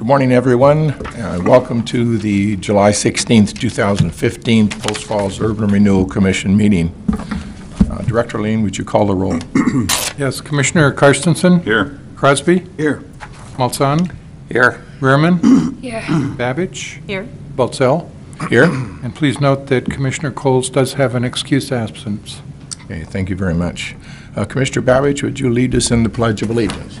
Good morning, everyone. Uh, Welcome to the July 16th, 2015 Post Falls Urban Renewal Commission meeting. Uh, Director Lean, would you call the roll? Yes, Commissioner Carstensen? Here. Crosby? Here. Malzahn? Here. Rehrman? Here. Babich? Here. Baltzell? Here? And please note that Commissioner Coles does have an excused absence. Okay, thank you very much. Uh, Commissioner Babich, would you lead us in the Pledge of Allegiance?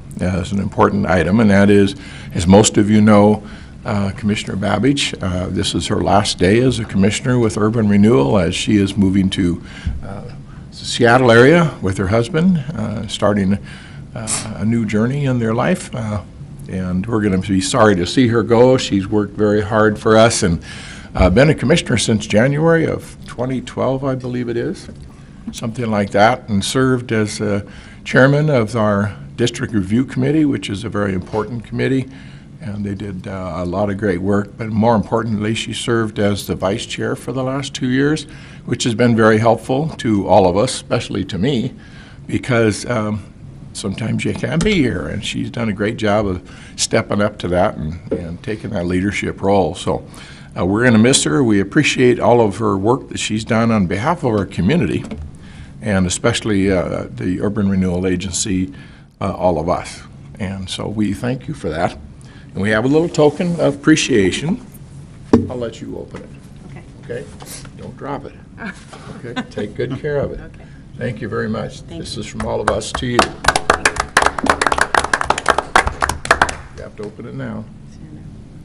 as an important item, and that is, as most of you know, uh, Commissioner Babich, uh, this is her last day as a commissioner with Urban Renewal, as she is moving to uh, Seattle area with her husband, uh, starting uh, a new journey in their life. Uh, And we're going to be sorry to see her go. She's worked very hard for us and uh, been a commissioner since January of 2012, I believe it is, something like that, and served as uh, chairman of our District Review Committee, which is a very important committee, and they did uh, a lot of great work. But more importantly, she served as the vice chair for the last two years, which has been very helpful to all of us, especially to me, because um, sometimes you can't be here, and she's done a great job of stepping up to that and, and taking that leadership role. So uh, we're going to miss her. We appreciate all of her work that she's done on behalf of our community, and especially uh, the Urban Renewal Agency, uh, all of us. And so we thank you for that. And we have a little token of appreciation. I'll let you open it. Okay. Okay? Don't drop it. Okay? Take good care of it. Okay. Thank you very much. Thank This is from all of us to you. You have to open it now.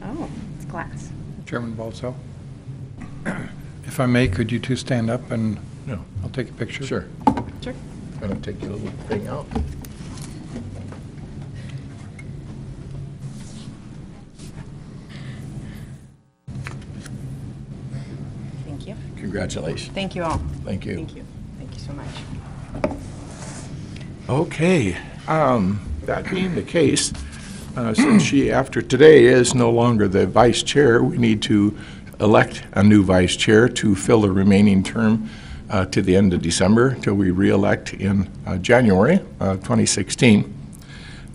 Oh, it's glass. Chairman Baltzell? If I may, could you two stand up and No. I'll take a picture? Sure. Sure. I'm going to take your little thing out. Congratulations. Thank you all. Thank you. Thank you. Thank you so much. Okay, um, that being the case, uh, since she, after today, is no longer the vice chair, we need to elect a new vice chair to fill the remaining term uh, to the end of December, till we re-elect in uh, January uh, 2016.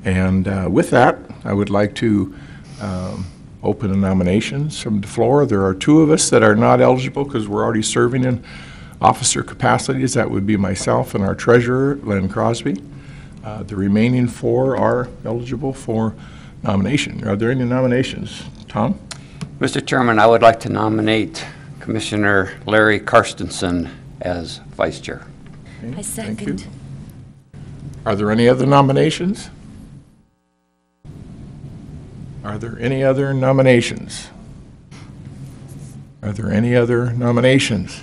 And uh, with that, I would like to um, open the nominations from the floor. There are two of us that are not eligible because we're already serving in officer capacities. That would be myself and our treasurer, Len Crosby. Uh, The remaining four are eligible for nomination. Are there any nominations? Tom? Mr. Chairman, I would like to nominate Commissioner Larry Carstensen as vice chair. Okay, I thank you. second. Are there any other nominations? Are there any other nominations? Are there any other nominations?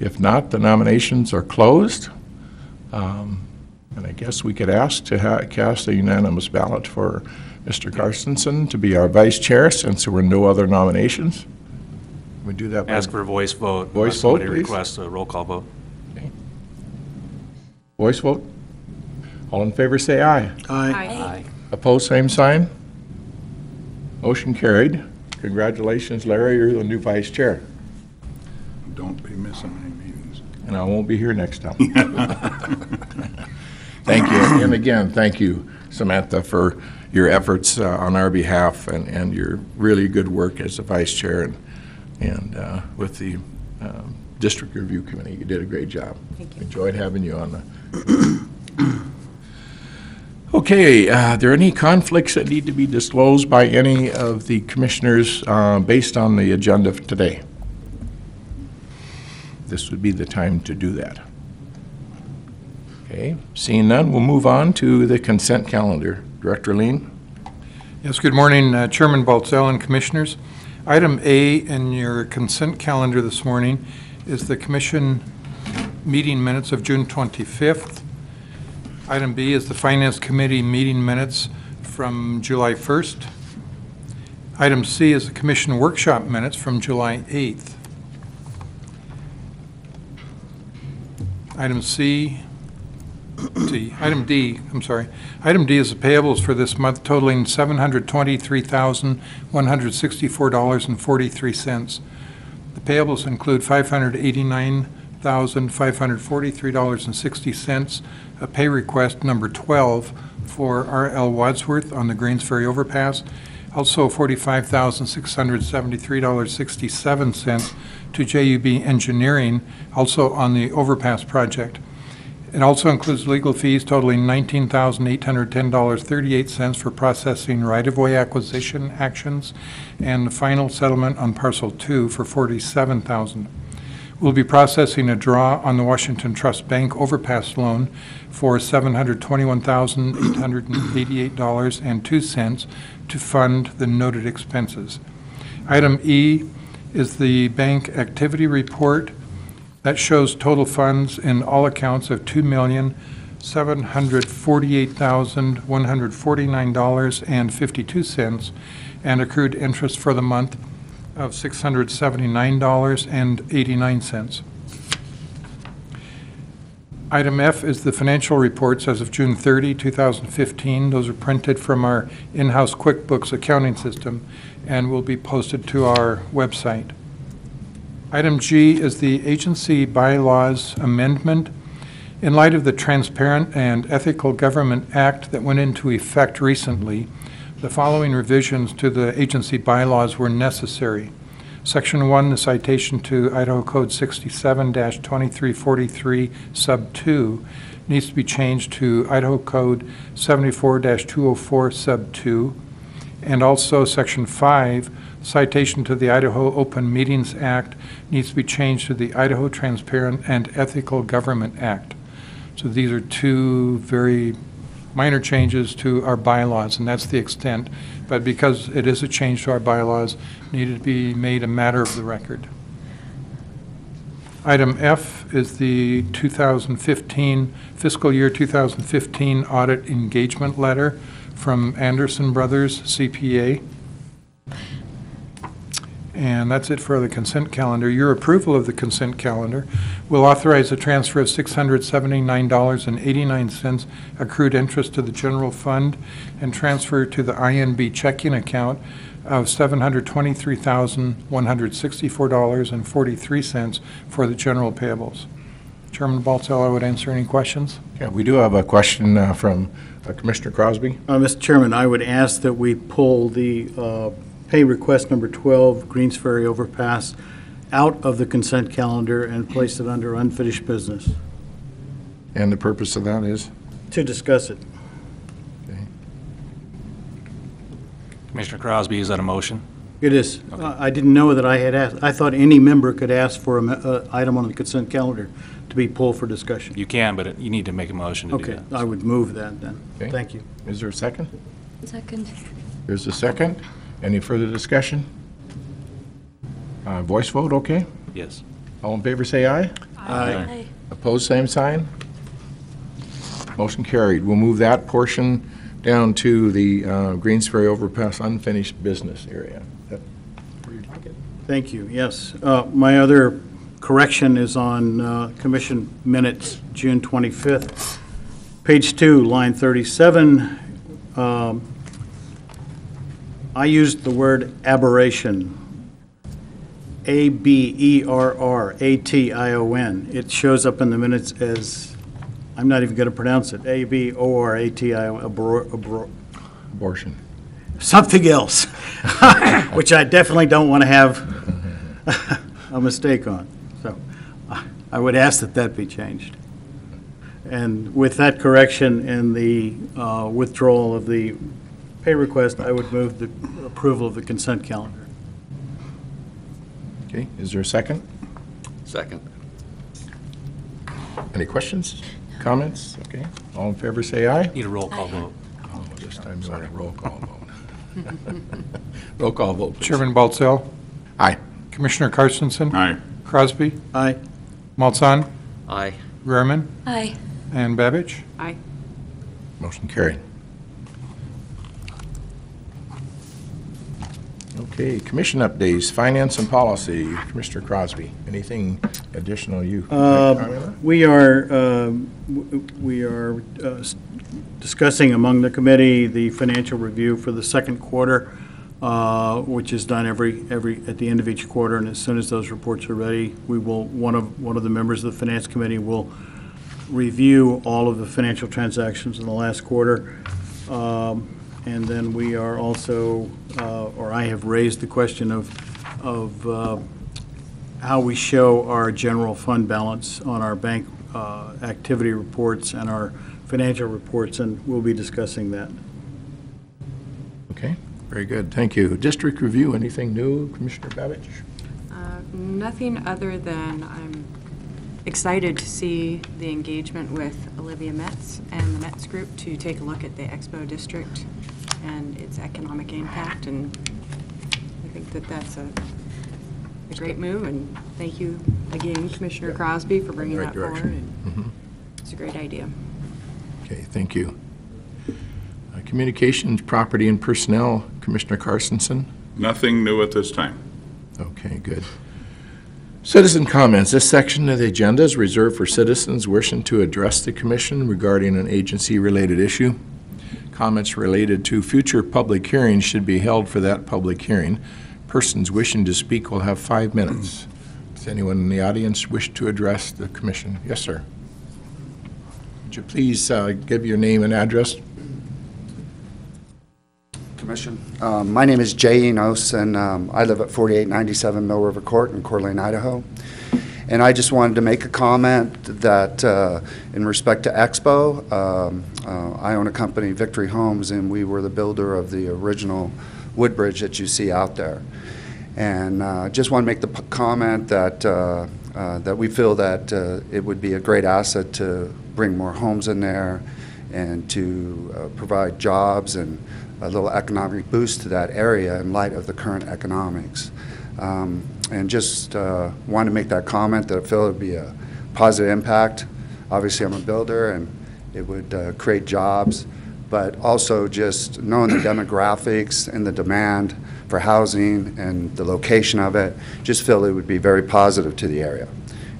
If not, the nominations are closed. Um, And I guess we could ask to ha- cast a unanimous ballot for Mr. Carstensen to be our vice chair, since there were no other nominations. We do that by Ask for a voice vote. Voice unless somebody vote, please. requests a roll call vote. voice vote? All in favor, say aye. aye. Aye. Opposed, same sign. Motion carried. Congratulations, Larry, you're the new vice chair, Don't be missing any meetings. and I won't be here next time. Thank you, and again, thank you, Samantha, for your efforts uh, on our behalf and, and your really good work as the vice chair and, and uh, with the um, District Review Committee. You did a great job. Thank you. Enjoyed having you on the. Okay, uh, are there any conflicts that need to be disclosed by any of the commissioners uh, based on the agenda for today? This would be the time to do that. Okay, seeing none, we'll move on to the consent calendar. Director Lean? Yes, good morning, uh, Chairman Baltzell and Commissioners. Item A in your consent calendar this morning is the commission meeting minutes of June 25th. Item B is the Finance Committee meeting minutes from July 1st. Item C is the commission workshop minutes from July 8th. Item C, D, item D, I'm sorry. Item D is the payables for this month totaling $723,164.43. The payables include $589,543.60, a pay request number 12 for R.L. Wadsworth on the Greensferry Overpass, also $45,673.67 to JUB Engineering, also on the overpass project. It also includes legal fees totaling $19,810.38 for processing right-of-way acquisition actions, and the final settlement on parcel two for $47,000. We'll be processing a draw on the Washington Trust Bank overpass loan for $721,888.02 to fund the noted expenses. Item E is the bank activity report. That shows total funds in all accounts of $2,748,149.52 and accrued interest for the month of $679.89. Item F is the financial reports as of June 30, 2015. Those are printed from our in-house QuickBooks accounting system and will be posted to our website. Item G is the agency bylaws amendment. In light of the Transparent and Ethical Government Act that went into effect recently, the following revisions to the agency bylaws were necessary. Section 1, the citation to Idaho Code 67-2343, Sub 2, needs to be changed to Idaho Code 74-204, Sub 2. And also, Section 5, citation to the Idaho Open Meetings Act needs to be changed to the Idaho Transparent and Ethical Government Act. So these are two very minor changes to our bylaws, and that's the extent. But because it is a change to our bylaws, needed to be made a matter of the record. Item F is the 2015, fiscal year 2015 audit engagement letter from Anderson Brothers CPA. And that's it for the consent calendar. Your approval of the consent calendar will authorize a transfer of $679.89 accrued interest to the general fund and transfer to the INB checking account of $723,164.43 for the general payables. Chairman Baltzell, I would answer any questions. Yeah, we do have a question uh, from uh, Commissioner Crosby. Uh, Mr. Chairman, I would ask that we pull the uh, pay request number 12, Greensferry Overpass, out of the consent calendar and place it under unfinished business And the purpose of that is? to discuss it. Commissioner Crosby, is that a motion? It is. Uh, I didn't know that I had asked, I thought any member could ask for an item on the consent calendar to be pulled for discussion. You can, but it- you need to make a motion to do Okay, that. I would move that then. Okay. Thank you. Is there a second? Second. There's a second. Any further discussion? Uh, Voice vote, okay? Yes. All in favor, say aye. Aye. Opposed, same sign. Motion carried. We'll move that portion down to the uh, Greensferry Overpass unfinished business area. That- where your pocket? Thank you, yes. Uh, My other correction is on uh, Commission Minutes, June 25th. Page two, line 37. um, I used the word aberration, A B E R R A T I O N. It shows up in the minutes as, I'm not even going to pronounce it, A-B-O-R-A-T-I-O, abro- abro- Abortion. something else, which I definitely don't want to have a mistake on. So I- I would ask that that be changed. And with that correction and the uh, withdrawal of the pay request, I would move the approval of the consent calendar. Okay, is there a second? Second. Any questions, comments? Okay, all in favor, say aye. Need a roll call vote. Oh, this time you want a roll call vote. Roll call vote, please. Chairman Baltzell, Aye. Commissioner Carstensen, Aye. Crosby, Aye. Malzahn, Aye. Rehrman, Aye. and Babich. Aye. Motion carried. Okay, commission updates, finance and policy. Commissioner Crosby, anything additional you? Uh, like to comment? We are, w- we are uh, discussing among the committee the financial review for the second quarter, uh, which is done every, every, at the end of each quarter, and as soon as those reports are ready, we will, one of, one of the members of the finance committee will review all of the financial transactions in the last quarter. Um, And then we are also, uh, or I have raised the question of, of uh, how we show our general fund balance on our bank uh, activity reports and our financial reports, and we'll be discussing that. Okay, very good, thank you. District review, anything new, Commissioner Babich? Uh, Nothing other than I'm excited to see the engagement with Olivia Metts and the Metts Group to take a look at the Expo District and its economic impact, and I think that that's a, a great move, and thank you again, Commissioner Crosby, for bringing Right that forward. direction. and Mhm. It's a great idea. Okay, thank you. Uh, Communications, property and personnel, Commissioner Carstensen? Nothing new at this time. Okay, good. Citizen comments. This section of the agenda is reserved for citizens wishing to address the commission regarding an agency-related issue. Comments related to future public hearings should be held for that public hearing. Persons wishing to speak will have five minutes. Does anyone in the audience wish to address the commission? Yes, sir. Would you please uh, give your name and address? Commission. Um, My name is Jay Enos, and um, I live at 4897 Mill River Court in Coeur Idaho. And I just wanted to make a comment that uh, in respect to Expo, um, uh, I own a company, Victory Homes, and we were the builder of the original wood bridge that you see out there. And uh, just want to make the comment that, uh, uh, that we feel that uh, it would be a great asset to bring more homes in there and to provide jobs and a little economic boost to that area in light of the current economics. Um, And just uh, wanted to make that comment that I feel it would be a positive impact. Obviously, I'm a builder and it would uh, create jobs, but also just knowing the demographics and the demand for housing and the location of it, just feel it would be very positive to the area.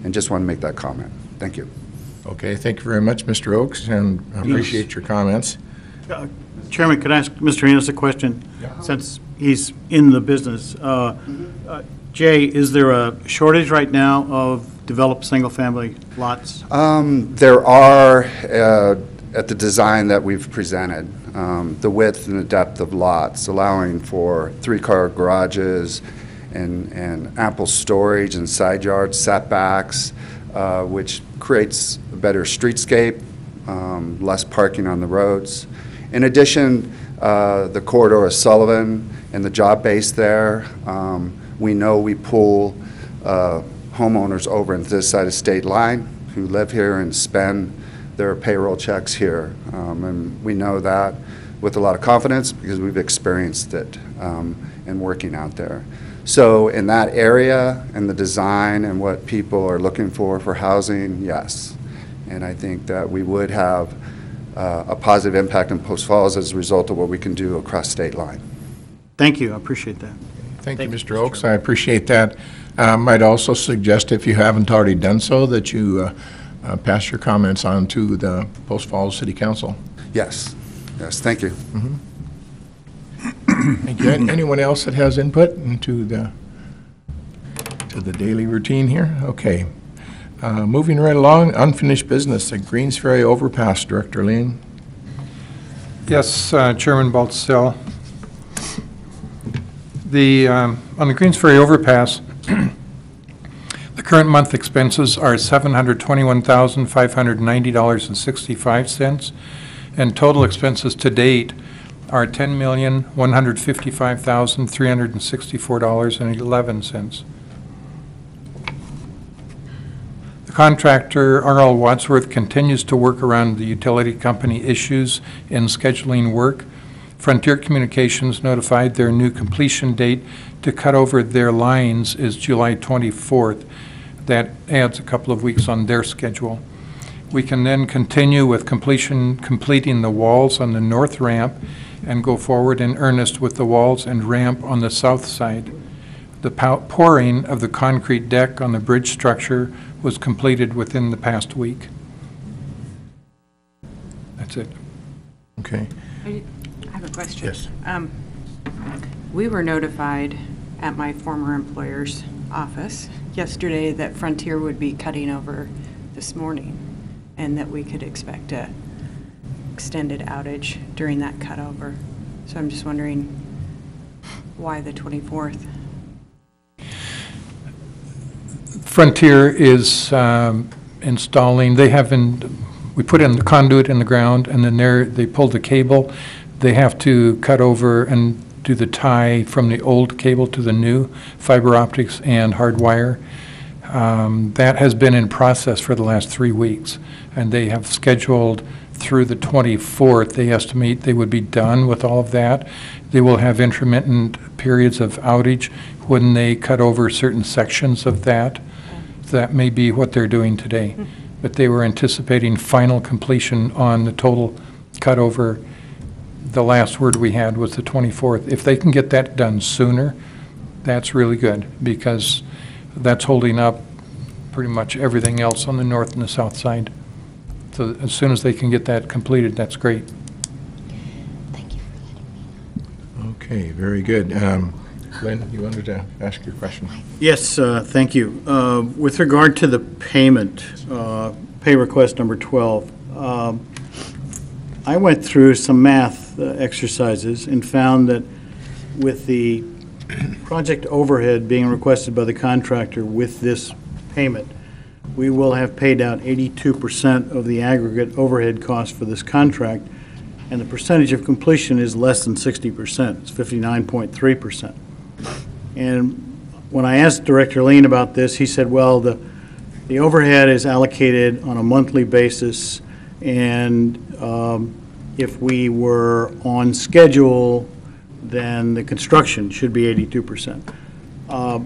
And just want to make that comment. Thank you. Okay, thank you very much, Mr. Oakes, and I appreciate your comments. Uh, Chairman, could I ask Mr. Enos a question? Since he's in the business. Uh, uh, Jay, is there a shortage right now of developed single-family lots? Um, There are, uh, at the design that we've presented, um, the width and the depth of lots, allowing for three-car garages and and ample storage and side yard setbacks, uh, which creates a better streetscape, um, less parking on the roads. In addition, uh, the corridor of Sullivan and the job base there, um, we know we pull uh, homeowners over into this side of state line who live here and spend their payroll checks here. Um, And we know that with a lot of confidence because we've experienced it um, in working out there. So in that area and the design and what people are looking for for housing, yes. And I think that we would have uh, a positive impact in Post Falls as a result of what we can do across state line. Thank you, I appreciate that. Thank you, Thank you, Mr. Mr. Oakes, I appreciate that. I might also suggest, if you haven't already done so, that you uh, uh, pass your comments on to the Post Falls City Council. Yes, yes, thank you. Thank you. An- Anyone else that has input into the, to the daily routine here? Okay. Uh, Moving right along, unfinished business, the Greensferry Overpass, Director Lean. Yes, uh, Chairman Baltzell. The, um, on the Greensferry overpass, the current month expenses are $721,590.65, and total expenses to date are $10,155,364.11. The contractor, R.L. Wadsworth, continues to work around the utility company issues in scheduling work. Frontier Communications notified their new completion date to cut over their lines is July 24th. That adds a couple of weeks on their schedule. We can then continue with completion, completing the walls on the north ramp and go forward in earnest with the walls and ramp on the south side. The pouring of the concrete deck on the bridge structure was completed within the past week. That's it. Okay. I I have a question. Yes. Um, We were notified at my former employer's office yesterday that Frontier would be cutting over this morning, and that we could expect a extended outage during that cutover. So I'm just wondering why the 24th? Frontier is um, installing, they have been, we put in the conduit in the ground, and then there, they pulled the cable. They have to cut over and do the tie from the old cable to the new fiber optics and hardwire. Um, That has been in process for the last three weeks, and they have scheduled through the 24th. They estimate they would be done with all of that. They will have intermittent periods of outage when they cut over certain sections of that. That may be what they're doing today. But they were anticipating final completion on the total cutover. The last word we had was the 24th. If they can get that done sooner, that's really good, because that's holding up pretty much everything else on the north and the south side. So as soon as they can get that completed, that's great. Thank you for letting me Okay, very good. Um, Lynn, you wanted to ask your question? Yes, uh, thank you. Uh, With regard to the payment, uh, pay request number 12, um, I went through some math exercises and found that with the project overhead being requested by the contractor with this payment, we will have paid out 82% of the aggregate overhead cost for this contract, and the percentage of completion is less than 60%. It's 59.3%. And when I asked Director Lean about this, he said, well, the, the overhead is allocated on a monthly basis, and um, if we were on schedule, then the construction should be 82%. Uh,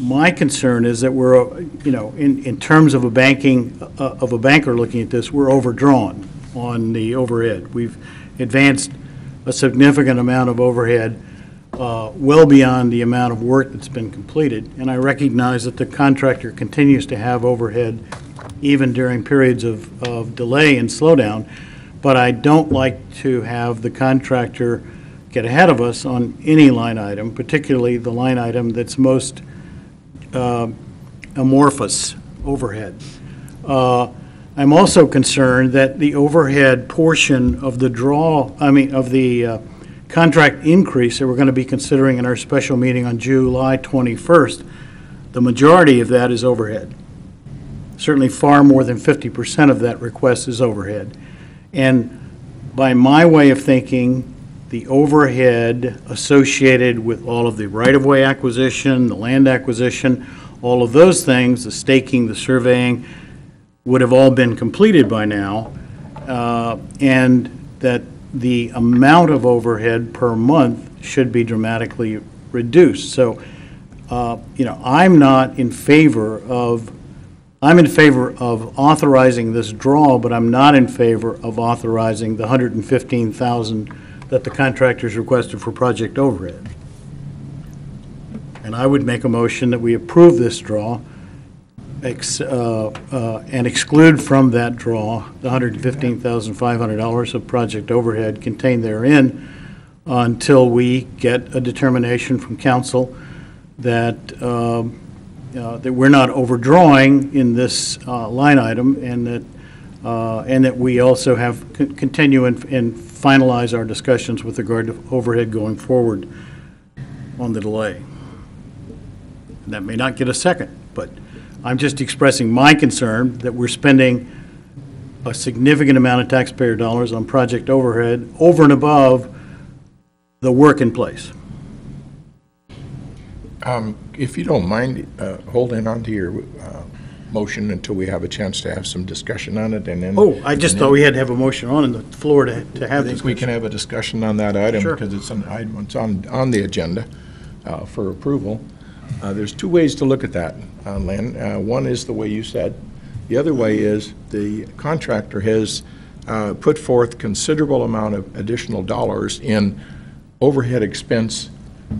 My concern is that we're, you know, in, in terms of a banking, uh, of a banker looking at this, we're overdrawn on the overhead. We've advanced a significant amount of overhead, uh, well beyond the amount of work that's been completed. And I recognize that the contractor continues to have overhead even during periods of, of delay and slowdown. But I don't like to have the contractor get ahead of us on any line item, particularly the line item that's most uh, amorphous overhead. Uh, I'm also concerned that the overhead portion of the draw, I mean, of the uh, contract increase that we're going to be considering in our special meeting on July 21st, the majority of that is overhead. Certainly far more than 50% of that request is overhead. And by my way of thinking, the overhead associated with all of the right-of-way acquisition, the land acquisition, all of those things, the staking, the surveying, would have all been completed by now, uh, and that the amount of overhead per month should be dramatically reduced. So, uh, you know, I'm not in favor of, I'm in favor of authorizing this draw, but I'm not in favor of authorizing the 115,000 that the contractors requested for project overhead. And I would make a motion that we approve this draw ex- uh, uh, and exclude from that draw the $115,500 of project overhead contained therein until we get a determination from council that, um, uh, that we're not overdrawing in this uh, line item and that, uh, and that we also have, con- continue and and finalize our discussions with regard to overhead going forward on the delay. And That may not get a second, but I'm just expressing my concern that we're spending a significant amount of taxpayer dollars on project overhead over and above the work in place. Um, If you don't mind uh, holding on to your uh, motion until we have a chance to have some discussion on it, and then... Oh, I just thought we had to have a motion on the floor to, to I have think this. we can have a discussion on that item, Sure. because it's an item, it's on, on the agenda uh, for approval. Uh, There's two ways to look at that, uh, Lynn. Uh, One is the way you said. The other way is the contractor has uh, put forth considerable amount of additional dollars in overhead expense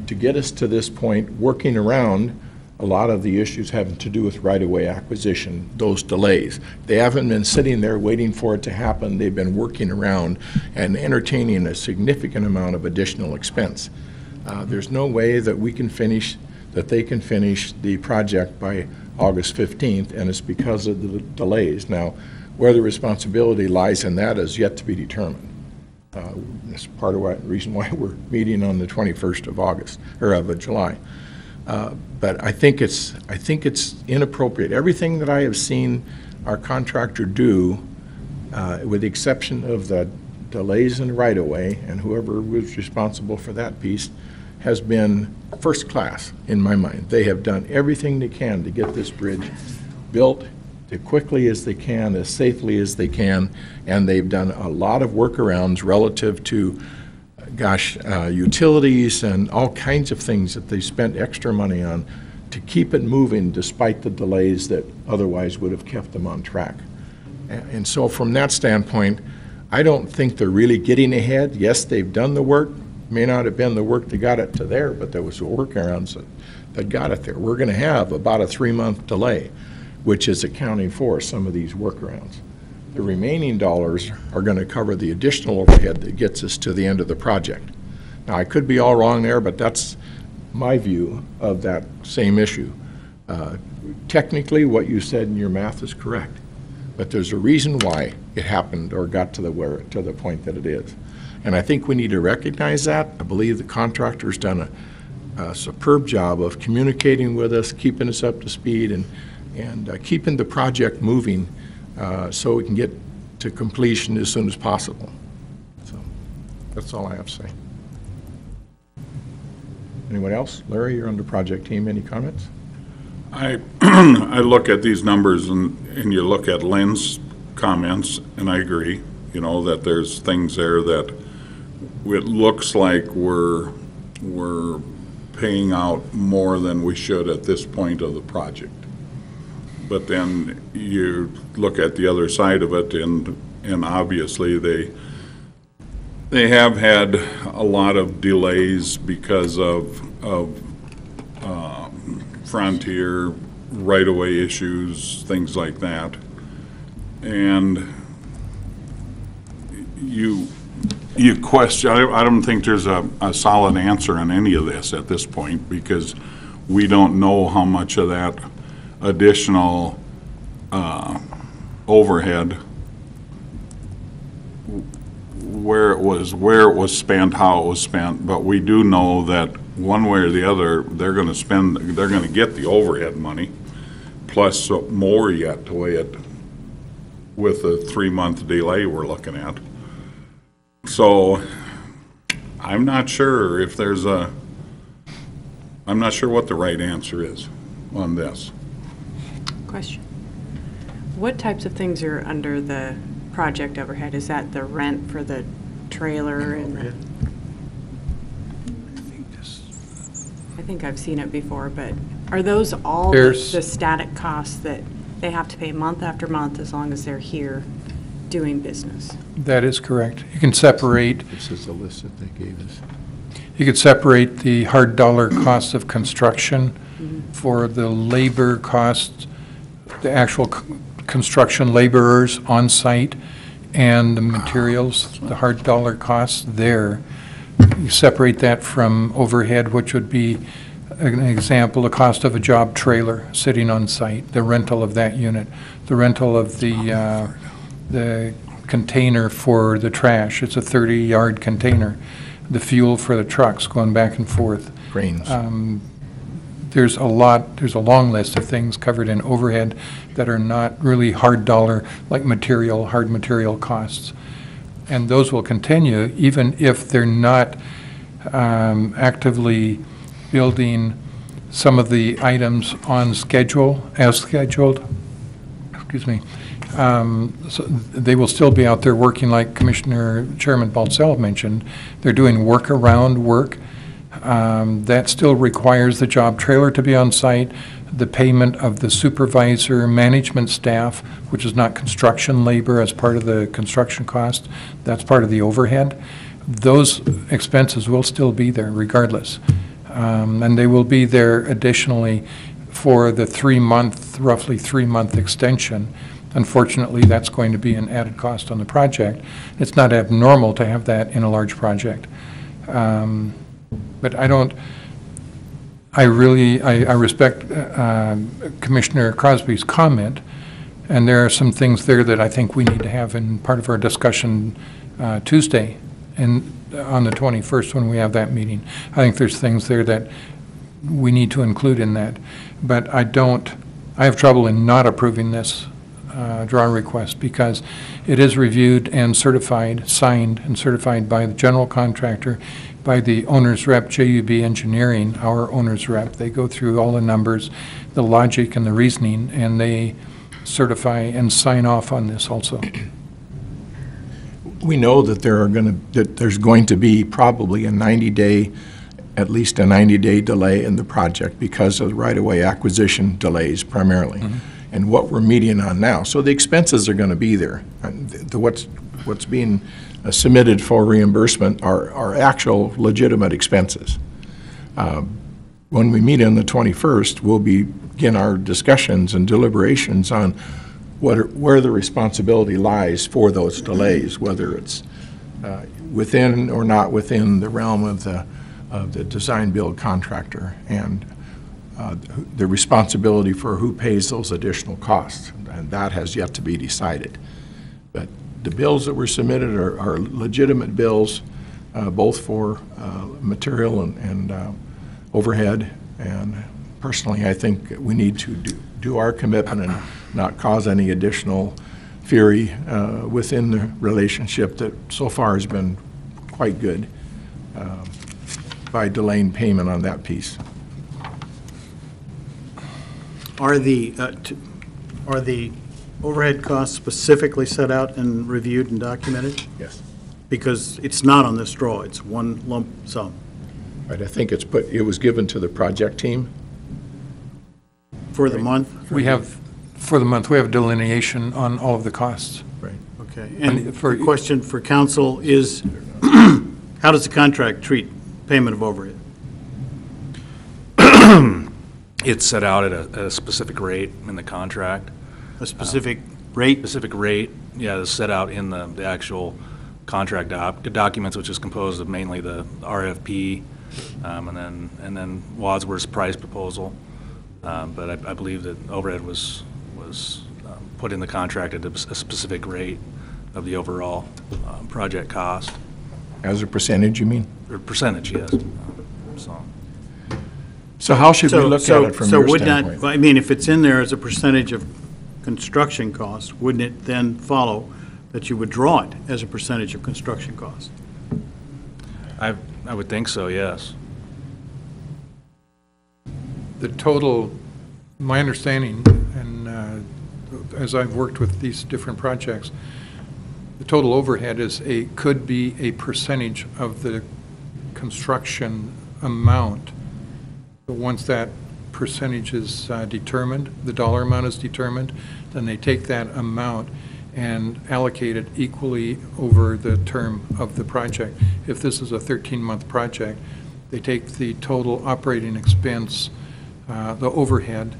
to get us to this point, working around a lot of the issues having to do with right-of-way acquisition, those delays. They haven't been sitting there waiting for it to happen. They've been working around and entertaining a significant amount of additional expense. Uh, There's no way that we can finish, that they can finish the project by August 15th, and it's because of the delays. Now, where the responsibility lies in that is yet to be determined. Uh, That's part of why, reason why we're meeting on the 21st of August, or of July. Uh, But I think it's, I think it's inappropriate. Everything that I have seen our contractor do, uh, with the exception of the delays in right-of-way, and whoever was responsible for that piece, has been first class, in my mind. They have done everything they can to get this bridge built quickly as they can, as safely as they can, and they've done a lot of workarounds relative to, gosh, uh, utilities and all kinds of things that they spent extra money on to keep it moving despite the delays that otherwise would have kept them on track. And so from that standpoint, I don't think they're really getting ahead. Yes, they've done the work, may not have been the work that got it to there, but there was workarounds that, that got it there. We're going to have about a three-month delay, which is accounting for some of these workarounds. The remaining dollars are going to cover the additional overhead that gets us to the end of the project. Now, I could be all wrong there, but that's my view of that same issue. Uh, Technically, what you said in your math is correct, but there's a reason why it happened or got to the where, to the point that it is. And I think we need to recognize that. I believe the contractor's done a a superb job of communicating with us, keeping us up to speed, and, and uh, keeping the project moving uh, so we can get to completion as soon as possible. So, that's all I have to say. Anyone else? Larry, you're on the project team. Any comments? I, I look at these numbers and, and you look at Lynn's comments, and I agree, you know, that there's things there that it looks like we're, we're paying out more than we should at this point of the project. But then you look at the other side of it, and, and obviously they, they have had a lot of delays because of, of um, Frontier, right-of-way issues, things like that. And you, you question, I I don't think there's a, a solid answer on any of this at this point, because we don't know how much of that additional uh, overhead, where it was, where it was spent, how it was spent, but we do know that one way or the other, they're gonna spend, they're gonna get the overhead money, plus more yet to way it, with the three-month delay we're looking at. So, I'm not sure if there's a, I'm not sure what the right answer is on this. Question. What types of things are under the project overhead? Is that the rent for the trailer and the? I think I've seen it before, but are those all the There's- the static costs that they have to pay month after month as long as they're here doing business? That is correct. You can separate, This is the list that they gave us. you could separate the hard dollar costs of construction mm-hmm. for the labor costs, the actual c- construction laborers on site, and the materials, the hard dollar costs there. You separate that from overhead, which would be an example, the cost of a job trailer sitting on site, the rental of that unit, the rental of the, uh, the container for the trash, it's a 30-yard container, the fuel for the trucks going back and forth. Cranes. Um, There's a lot, there's a long list of things covered in overhead that are not really hard dollar, like material, hard material costs. And those will continue even if they're not um, actively building some of the items on schedule, as scheduled. Excuse me. Um, so They will still be out there working like Commissioner Chairman Baltzell mentioned. They're doing workaround work Um, That still requires the job trailer to be on site, the payment of the supervisor, management staff, which is not construction labor as part of the construction cost, that's part of the overhead. Those expenses will still be there regardless. Um, And they will be there additionally for the three-month, roughly three-month extension. Unfortunately, that's going to be an added cost on the project. It's not abnormal to have that in a large project. Um, But I don't, I really, I I respect uh, Commissioner Crosby's comment, and there are some things there that I think we need to have in part of our discussion uh, Tuesday, and on the 21st, when we have that meeting. I think there's things there that we need to include in that. But I don't, I have trouble in not approving this uh, draw request because it is reviewed and certified, signed and certified by the general contractor, by the owner's rep, JUB Engineering, our owner's rep. They go through all the numbers, the logic and the reasoning, and they certify and sign off on this also. We know that there are going to, that there's going to be probably a 90-day, at least a 90-day delay in the project because of right-of-way acquisition delays primarily, mm-hmm. and what we're meeting on now. So the expenses are going to be there. And the- What's, what's being uh, submitted for reimbursement are, are actual legitimate expenses. Um, When we meet on the 21st, we'll begin our discussions and deliberations on what, are- where the responsibility lies for those delays, whether it's uh, within or not within the realm of the, of the design-build contractor, and uh, the responsibility for who pays those additional costs, and that has yet to be decided. The bills that were submitted are are legitimate bills, uh, both for uh, material and- and uh, overhead, and personally, I think we need to do do our commitment and not cause any additional fury uh, within the relationship that so far has been quite good um, by delaying payment on that piece. Are the, uh, are the overhead costs specifically set out and reviewed and documented? Yes. Because it's not on this draw, it's one lump sum. But I think it's put, it was given to the project team. For the month? We have, for the month, we have delineation on all of the costs. Right. Okay. And And for- the question for council is, how does the contract treat payment of overhead? It's set out at a, at a specific rate in the contract. A specific rate? Specific rate, yeah, is set out in the, the actual contract doc, documents, which is composed of mainly the RFP, um, and then, and then Wadsworth's price proposal. Um, but I, I believe that overhead was, was, um, put in the contract at a, s- a specific rate of the overall, um, project cost, As a percentage, you mean? or percentage, yes, so. So how should we So- look at so- it from so your would not- standpoint? I mean, if it's in there as a percentage of construction costs, wouldn't it then follow that you would draw it as a percentage of construction costs? I, I would think so, yes. The total, my understanding, and uh, as I've worked with these different projects, the total overhead is a, could be a percentage of the construction amount. But once that percentage is uh, determined, the dollar amount is determined, then they take that amount and allocate it equally over the term of the project. If this is a 13-month project, they take the total operating expense, uh, the overhead,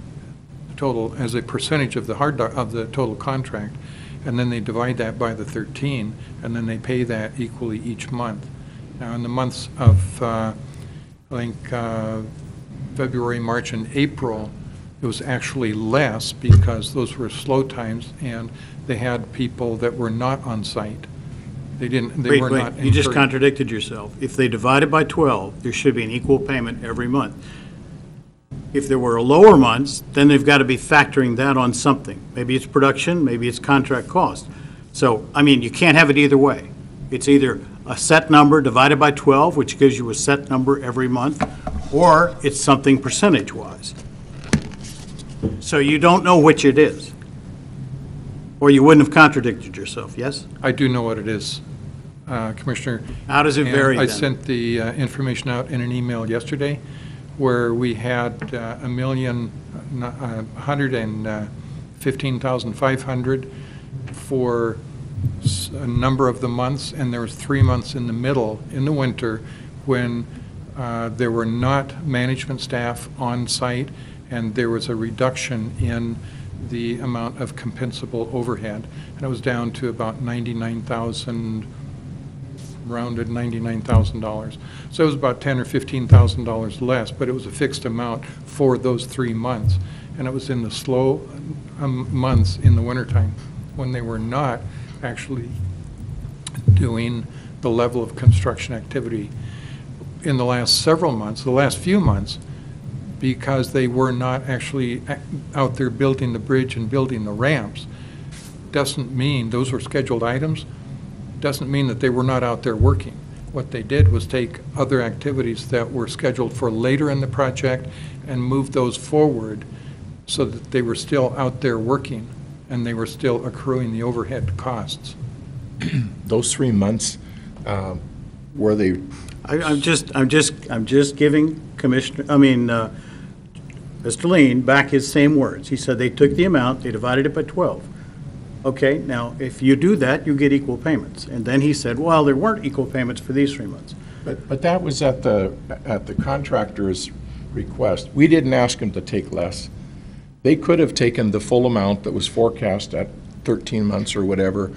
the total, as a percentage of the hard, of the total contract, and then they divide that by the 13, and then they pay that equally each month. Now, in the months of, uh, I think, uh, February, March, and April, it was actually less because those were slow times, and they had people that were not on site. They didn't, they Wait, were not. wait, you just contradicted yourself. If they divide it by 12, there should be an equal payment every month. If there were lower months, then they've got to be factoring that on something. Maybe it's production, maybe it's contract cost. So, I mean, you can't have it either way. It's either a set number divided by 12, which gives you a set number every month, or it's something percentage-wise. So you don't know which it is. Or you wouldn't have contradicted yourself, yes? I do know what it is. uh, Commissioner. How does it And vary I then? sent the uh, information out in an email yesterday, where we had uh, a million, uh, a uh, fifteen thousand five hundred for a number of the months, and there was three months in the middle, in the winter, when uh, there were not management staff on site, and there was a reduction in the amount of compensable overhead. And it was down to about 99,000, rounded $99,000. So it was about 10 or $15,000 less, but it was a fixed amount for those three months. And it was in the slow um, months in the wintertime, when they were not actually doing the level of construction activity in the last several months, the last few months, because they were not actually out there building the bridge and building the ramps, doesn't mean, those were scheduled items, doesn't mean that they were not out there working. What they did was take other activities that were scheduled for later in the project and move those forward so that they were still out there working and they were still accruing the overhead costs. Those three months, um, were they, I, I'm just, I'm just, I'm just giving Commissioner, I mean, uh, Mr. Lean back his same words. He said they took the amount, they divided it by 12. Okay, now, if you do that, you get equal payments. And then he said, well, there weren't equal payments for these three months. but, but that was at the, at the contractor's request. We didn't ask him to take less. They could have taken the full amount that was forecast at 13 months or whatever,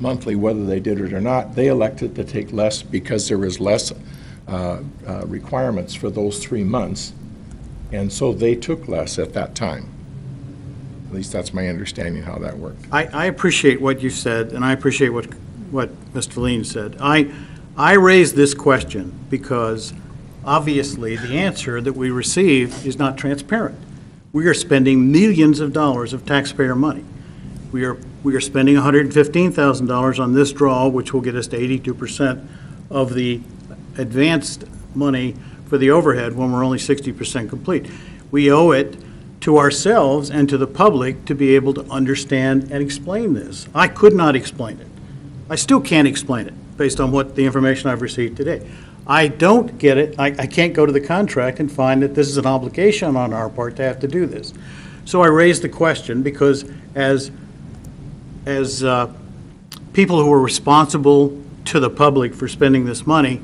monthly, whether they did it or not. They elected to take less because there was less uh, uh, requirements for those three months, and so they took less at that time. At least that's my understanding how that worked. I, I appreciate what you said, and I appreciate what, what Mr. Lean said. I, I raised this question because obviously the answer that we receive is not transparent. We are spending millions of dollars of taxpayer money. We are, we are spending $115,000 on this draw, which will get us to 82% of the advanced money for the overhead when we're only 60% complete. We owe it to ourselves and to the public to be able to understand and explain this. I could not explain it. I still can't explain it, based on what the information I've received today. I don't get it, I, I can't go to the contract and find that this is an obligation on our part to have to do this. So I raised the question because as, as uh, people who are responsible to the public for spending this money,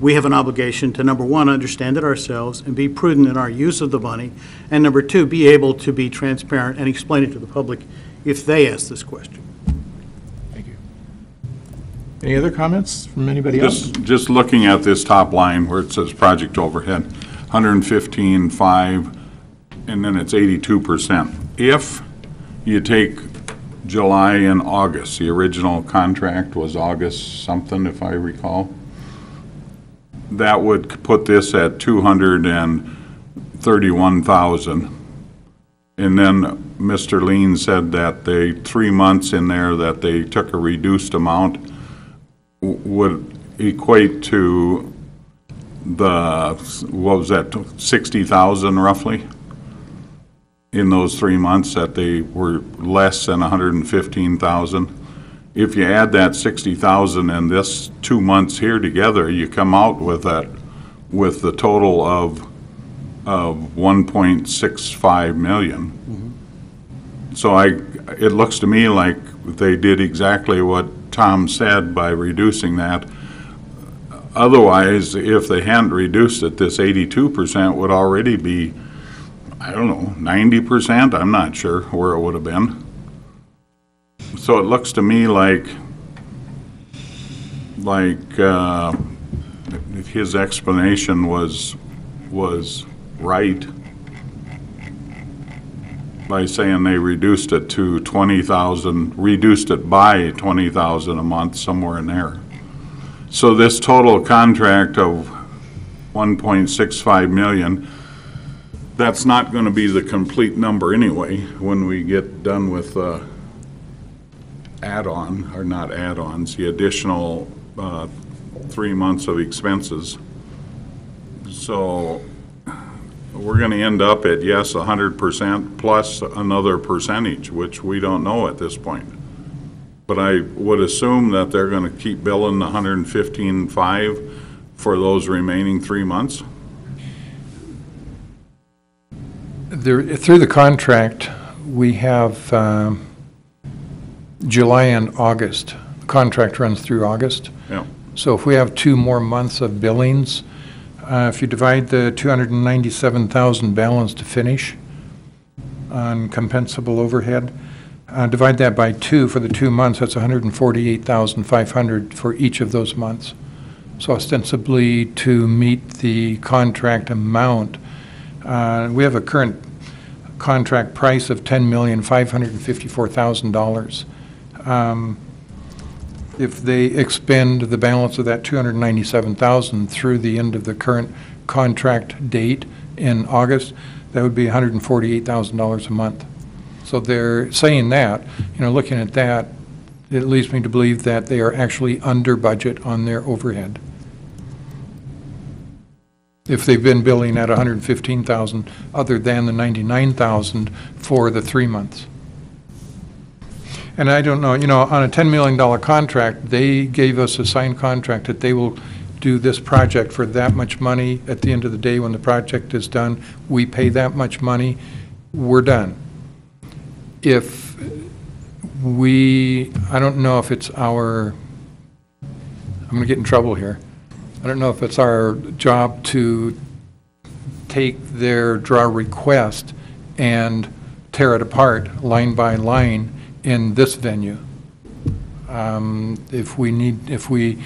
we have an obligation to, number one, understand it ourselves and be prudent in our use of the money, and number two, be able to be transparent and explain it to the public if they ask this question. Any other comments from anybody else? Just, just looking at this top line where it says project overhead, 115.5, and then it's 82%. If you take July and August, the original contract was August something, if I recall, that would put this at 231,000. And then Mr. Lean said that they, three months in there, that they took a reduced amount would equate to the, what was that, 60,000 roughly? In those three months that they were less than 115,000. If you add that 60,000 and this two months here together, you come out with that, with the total of, of 1.65 million. Mm-hmm. So I, it looks to me like they did exactly what Tom said by reducing that. Otherwise, if they hadn't reduced it, this eighty-two percent would already be, I don't know, ninety percent, I'm not sure where it would have been. So it looks to me like, like, uh, his explanation was, was right by saying they reduced it to twenty thousand, reduced it by twenty thousand a month, somewhere in there. So this total contract of one point six five million, that's not gonna be the complete number anyway, when we get done with, uh, add-on, or not add-ons, the additional, uh, three months of expenses. So, we're gonna end up at, yes, hundred percent plus another percentage, which we don't know at this point. but I would assume that they're gonna keep billing the hundred and fifteen-five for those remaining three months? There, through the contract, we have um, July and August. The Contract runs through August. Yeah. So if we have two more months of billings, uh, if you divide the 297,000 balance to finish on compensable overhead, uh, divide that by two for the two months, that's 148,500 for each of those months. So ostensibly, to meet the contract amount, uh, we have a current contract price of $10,554,000. Um, If they expend the balance of that 297,000 through the end of the current contract date in August, that would be $148,000 a month. So they're saying that, you know, looking at that, it leads me to believe that they are actually under budget on their overhead. If they've been billing at 115,000, other than the 99,000 for the three months. And I don't know, you know, on a $10 million contract, they gave us a signed contract that they will do this project for that much money. At the end of the day, when the project is done, we pay that much money, we're done. If we, I don't know if it's our, I'm going to get in trouble here. I don't know if it's our job to take their draw request and tear it apart line by line in this venue. Um, If we need, if we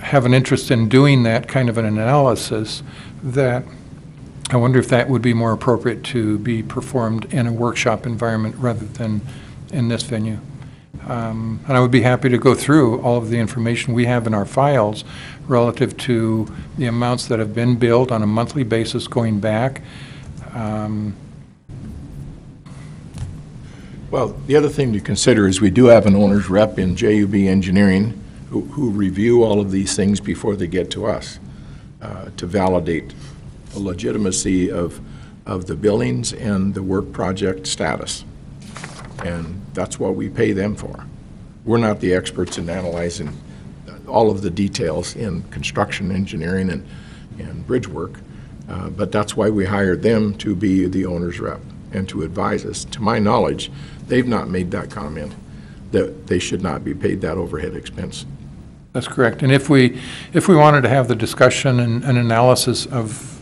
have an interest in doing that kind of an analysis, that, I wonder if that would be more appropriate to be performed in a workshop environment rather than in this venue. Um, And I would be happy to go through all of the information we have in our files relative to the amounts that have been billed on a monthly basis going back. Um, Well, the other thing to consider is we do have an owner's rep in JUB Engineering who, who review all of these things before they get to us uh, to validate the legitimacy of, of the billings and the work project status. And that's what we pay them for. We're not the experts in analyzing all of the details in construction engineering and, and bridge work, uh, but that's why we hired them to be the owner's rep and to advise us. To my knowledge, they've not made that comment, that they should not be paid that overhead expense. That's correct. And if we, if we wanted to have the discussion and and analysis of,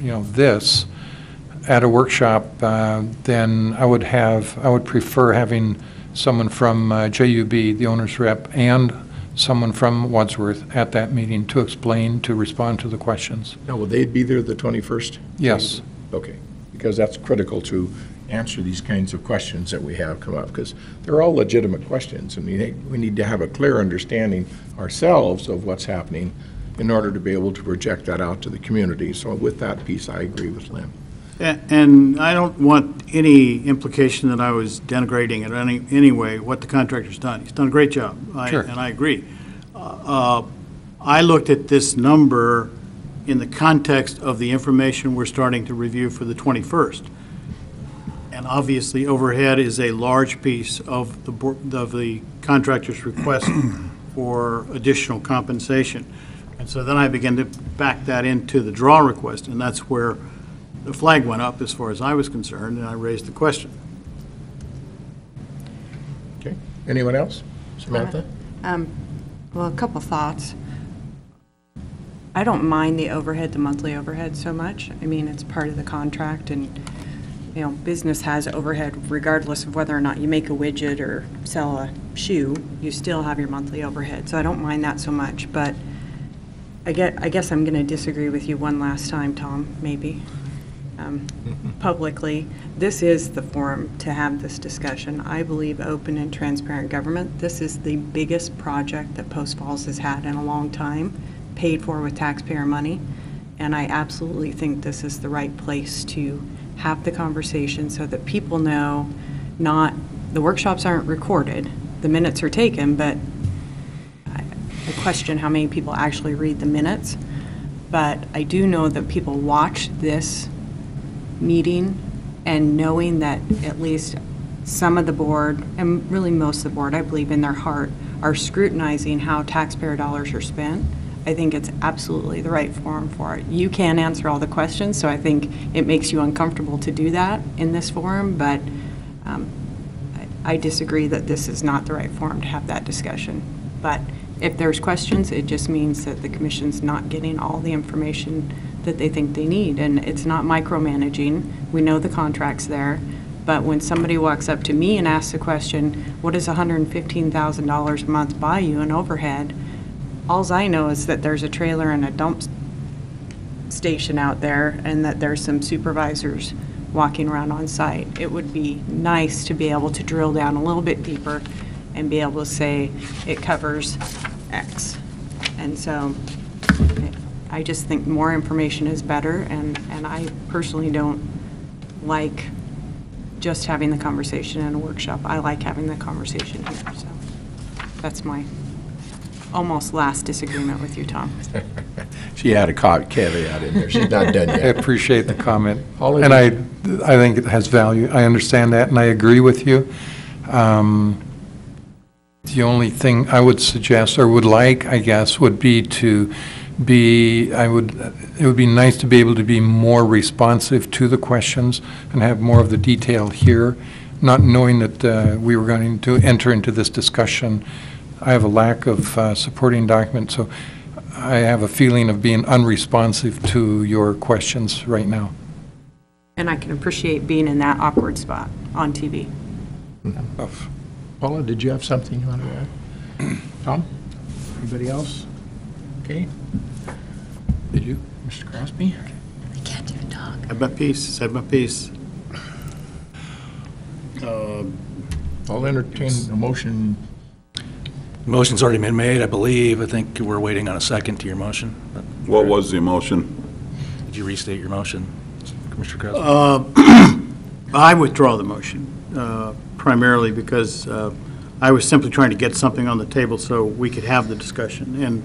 you know, this at a workshop, uh, then I would have, I would prefer having someone from uh, JUB, the owner's rep, and someone from Wadsworth at that meeting to explain, to respond to the questions. Now, will they be there the 21st? Yes. Okay, because that's critical to answer these kinds of questions that we have come up, because they're all legitimate questions, and we need, we need to have a clear understanding ourselves of what's happening in order to be able to project that out to the community. So with that piece, I agree with Lynn. And I don't want any implication that I was denigrating in any, any way what the contractor's done. He's done a great job. I- Sure. And I agree. Uh, I looked at this number in the context of the information we're starting to review for the 21st. And obviously, overhead is a large piece of the, of the contractor's request for additional compensation. And so then I began to back that into the draw request, and that's where the flag went up as far as I was concerned, and I raised the question. Okay, anyone else? Samantha? Um, Well, a couple thoughts. I don't mind the overhead, the monthly overhead so much. I mean, it's part of the contract and, you know, business has overhead regardless of whether or not you make a widget or sell a shoe, you still have your monthly overhead. So I don't mind that so much, but I get, I guess I'm going to disagree with you one last time, Tom, maybe, um, publicly. This is the forum to have this discussion. I believe open and transparent government. This is the biggest project that Post Falls has had in a long time, paid for with taxpayer money. And I absolutely think this is the right place to have the conversation so that people know not, the workshops aren't recorded, the minutes are taken, but I I question how many people actually read the minutes. But I do know that people watch this meeting and knowing that at least some of the board, and really most of the board, I believe in their heart, are scrutinizing how taxpayer dollars are spent, I think it's absolutely the right forum for it. You can answer all the questions, so I think it makes you uncomfortable to do that in this forum, but um, I I disagree that this is not the right forum to have that discussion. But if there's questions, it just means that the commission's not getting all the information that they think they need. And it's not micromanaging. We know the contract's there. But when somebody walks up to me and asks a question, what does $115,000 a month buy you in overhead? Alls I know is that there's a trailer and a dump station out there and that there's some supervisors walking around on site. It would be nice to be able to drill down a little bit deeper and be able to say it covers X. And so I just think more information is better and, and I personally don't like just having the conversation in a workshop. I like having the conversation here, so that's my almost last disagreement with you, Tom. She had a ca- caveat in there. She's not done yet. I yet. appreciate the comment. Paula, And I, did I think it has value. I understand that, and I agree with you. Um, The only thing I would suggest, or would like, I guess, would be to be, I would, it would be nice to be able to be more responsive to the questions and have more of the detail here, not knowing that uh, we were going to enter into this discussion. I have a lack of uh, supporting document, so I have a feeling of being unresponsive to your questions right now. And I can appreciate being in that awkward spot on TV. Paula, did you have something you wanted to add? Tom? Anybody else? Okay. Did you, Mr. Crosby? I can't even talk. Said my piece, said my piece. Uh, I'll entertain a motion. Motion's already been made, I believe. I think we're waiting on a second to your motion. What was the motion? Did you restate your motion, Commissioner Crosby? Uh, I withdraw the motion, uh, primarily because uh, I was simply trying to get something on the table so we could have the discussion, and,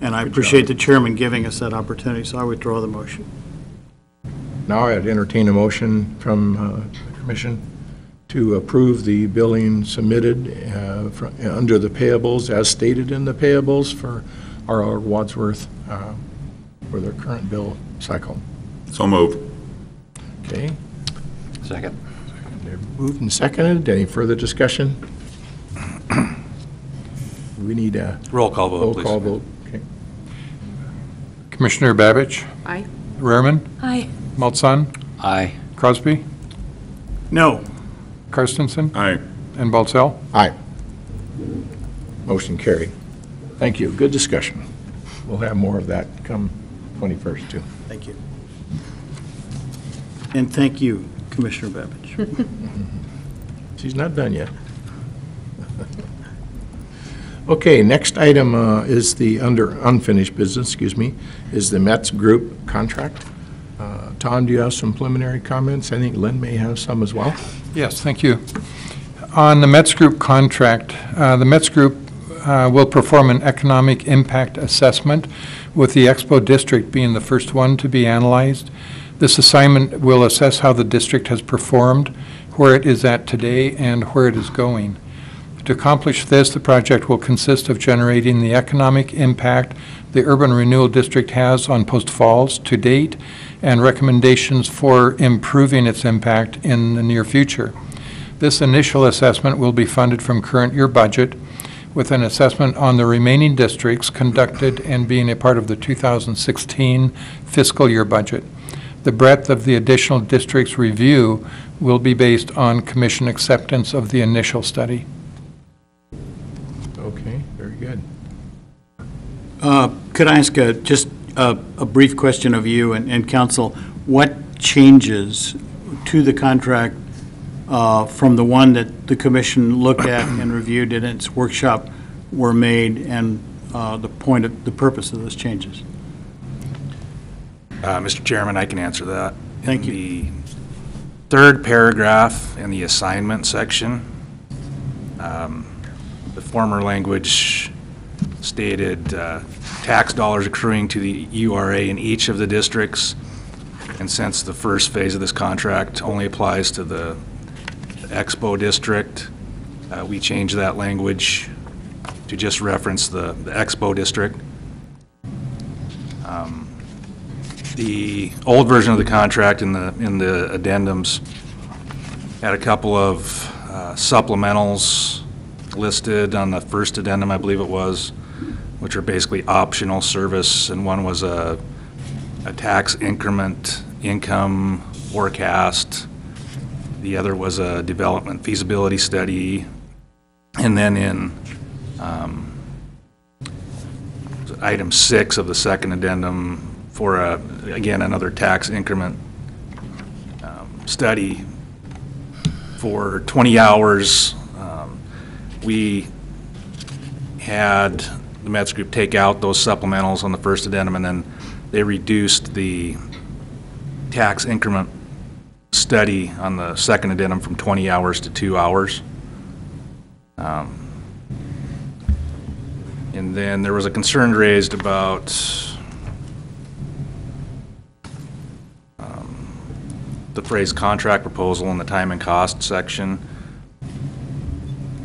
and I appreciate the chairman giving us that opportunity, so I withdraw the motion. Now I'd entertain a motion from uh, the commission to approve the billing submitted uh, fr- under the payables as stated in the payables for R.R. Wadsworth uh, for their current bill cycle. So moved. Okay, Second. they're moved and seconded. Any further discussion? We need a Roll call vote, roll please. call vote. Okay. Commissioner Babich, Aye. Rehrman, Aye. Malzahn, Aye. Crosby, No, Carstensen, Aye. and Baltzell. Aye. Motion carried. Thank you. Good discussion. We'll have more of that come 21st, too. thank you. And thank you, Commissioner Babich. She's not done yet. Okay, next item uh, is the under unfinished business, excuse me, is the Metts Group contract. Tom, do you have some preliminary comments? I think Lynn may have some as well. Yes, thank you. On the Metts Group contract, uh, the Metts Group uh, will perform an economic impact assessment, with the Expo District being the first one to be analyzed. This assignment will assess how the district has performed, where it is at today, and where it is going. To accomplish this, the project will consist of generating the economic impact the Urban Renewal District has on Post Falls to date and recommendations for improving its impact in the near future. This initial assessment will be funded from current year budget, with an assessment on the remaining districts conducted and being a part of the 2016 fiscal year budget. The breadth of the additional districts review will be based on commission acceptance of the initial study. Uh, Could I ask a- just a a brief question of you and and counsel? What changes to the contract uh, from the one that the commission looked at and reviewed in its workshop were made, and uh, the point, of the purpose of those changes? Uh, Mr. Chairman, I can answer that. Thank In the third paragraph in the assignment section, um, the former language stated uh, tax dollars accruing to the URA in each of the districts. And since the first phase of this contract only applies to the Expo District. Uh, We changed that language to just reference the the Expo District. Um, The old version of the contract in the, in the addendums had a couple of uh, supplementals listed on the first addendum, I believe it was, which are basically optional service, and one was a, a tax increment income forecast. The other was a development feasibility study. And then in um, item six of the second addendum for, a again, another tax increment um, study for 20 hours. Um, We had the Metts Group take out those supplementals on the first addendum, and then they reduced the tax increment study on the second addendum from 20 hours to two hours. Um, And then there was a concern raised about um, the phrase contract proposal in the time and cost section.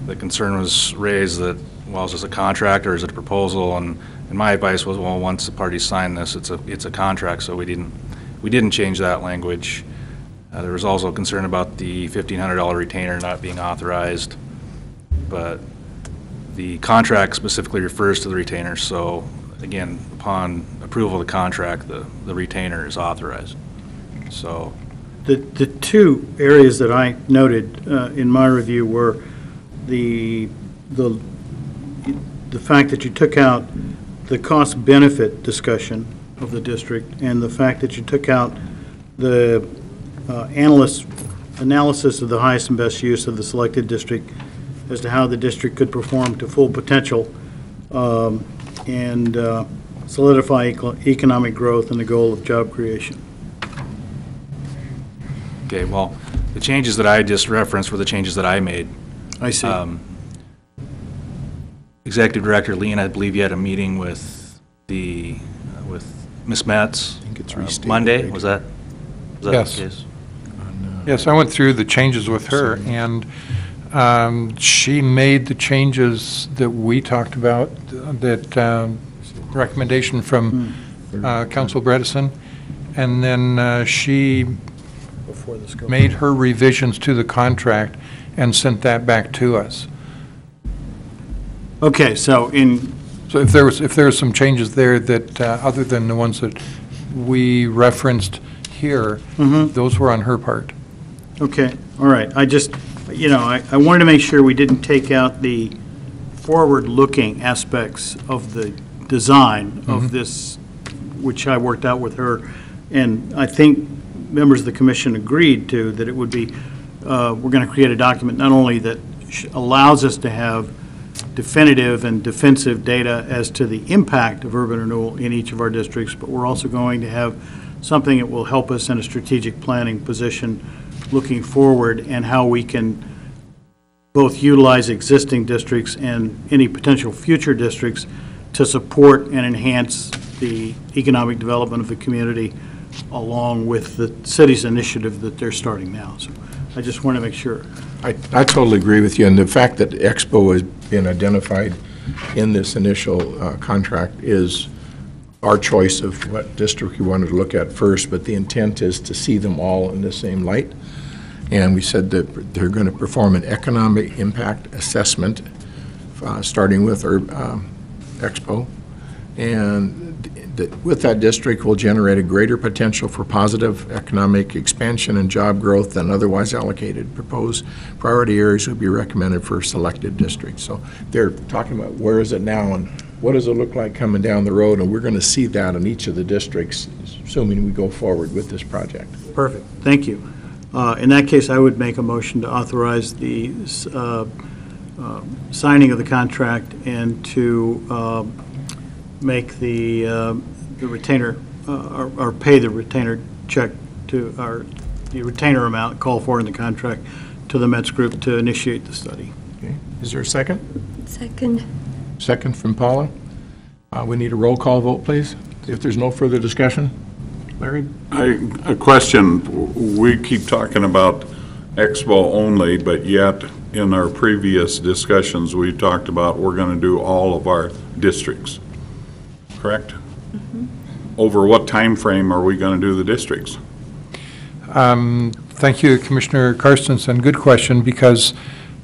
The concern was raised that, well, is this a contract or is it a proposal? And, and my advice was, well, once the parties sign this, it's a, it's a contract, so we didn't, we didn't change that language. Uh, There was also concern about the $1,500 retainer not being authorized, but the contract specifically refers to the retainer, so again, upon approval of the contract, the, the retainer is authorized. So, The, the two areas that I noted uh, in my review were the, the, the fact that you took out the cost-benefit discussion of the district, and the fact that you took out the uh, analyst, analysis of the highest and best use of the selected district as to how the district could perform to full potential um, and uh, solidify eco- economic growth and the goal of job creation. okay, well, the changes that I just referenced were the changes that I made. I see. Um, Executive Director Lean, I believe you had a meeting with the, uh, with Ms. Metts? think it's uh, restated, Monday, right? was that? was that the Yes. case? Yes, I went through the changes with her, and um, she made the changes that we talked about, that um, recommendation from uh, Counsel Bredesen, and then uh, she made her revisions to the contract and sent that back to us. Okay, so in, So if there was, if there was some changes there that, uh, other than the ones that we referenced here, those were on her part. Okay, all right. I just, you know, I, I wanted to make sure we didn't take out the forward-looking aspects of the design of this, which I worked out with her. And I think members of the commission agreed to, that it would be, uh, we're going to create a document not only that sh- allows us to have definitive and defensive data as to the impact of urban renewal in each of our districts, but we're also going to have something that will help us in a strategic planning position looking forward and how we can both utilize existing districts and any potential future districts to support and enhance the economic development of the community along with the city's initiative that they're starting now. So I just want to make sure. I, I totally agree with you, and the fact that Expo has been identified in this initial uh, contract is our choice of what district we wanted to look at first, but the intent is to see them all in the same light. And we said that they're going to perform an economic impact assessment, uh, starting with our um, Expo. And that with that district will generate a greater potential for positive economic expansion and job growth than otherwise allocated. Proposed priority areas would be recommended for selected districts. So they're talking about where is it now and what does it look like coming down the road? And we're going to see that in each of the districts, assuming we go forward with this project. Perfect, thank you. Uh, In that case, I would make a motion to authorize the uh, uh, signing of the contract and to uh, make the uh, the retainer, uh, or or pay the retainer check to, or the retainer amount called for in the contract to the Metts Group to initiate the study. Okay, Is there a second? Second. Second from Paula. Uh, We need a roll call vote, please. If there's no further discussion. Larry? I, a question, we keep talking about Expo only, but yet in our previous discussions, we talked about we're going to do all of our districts. Correct? Over what time frame are we going to do the districts? Um, Thank you, Commissioner Carstensen. Good question, because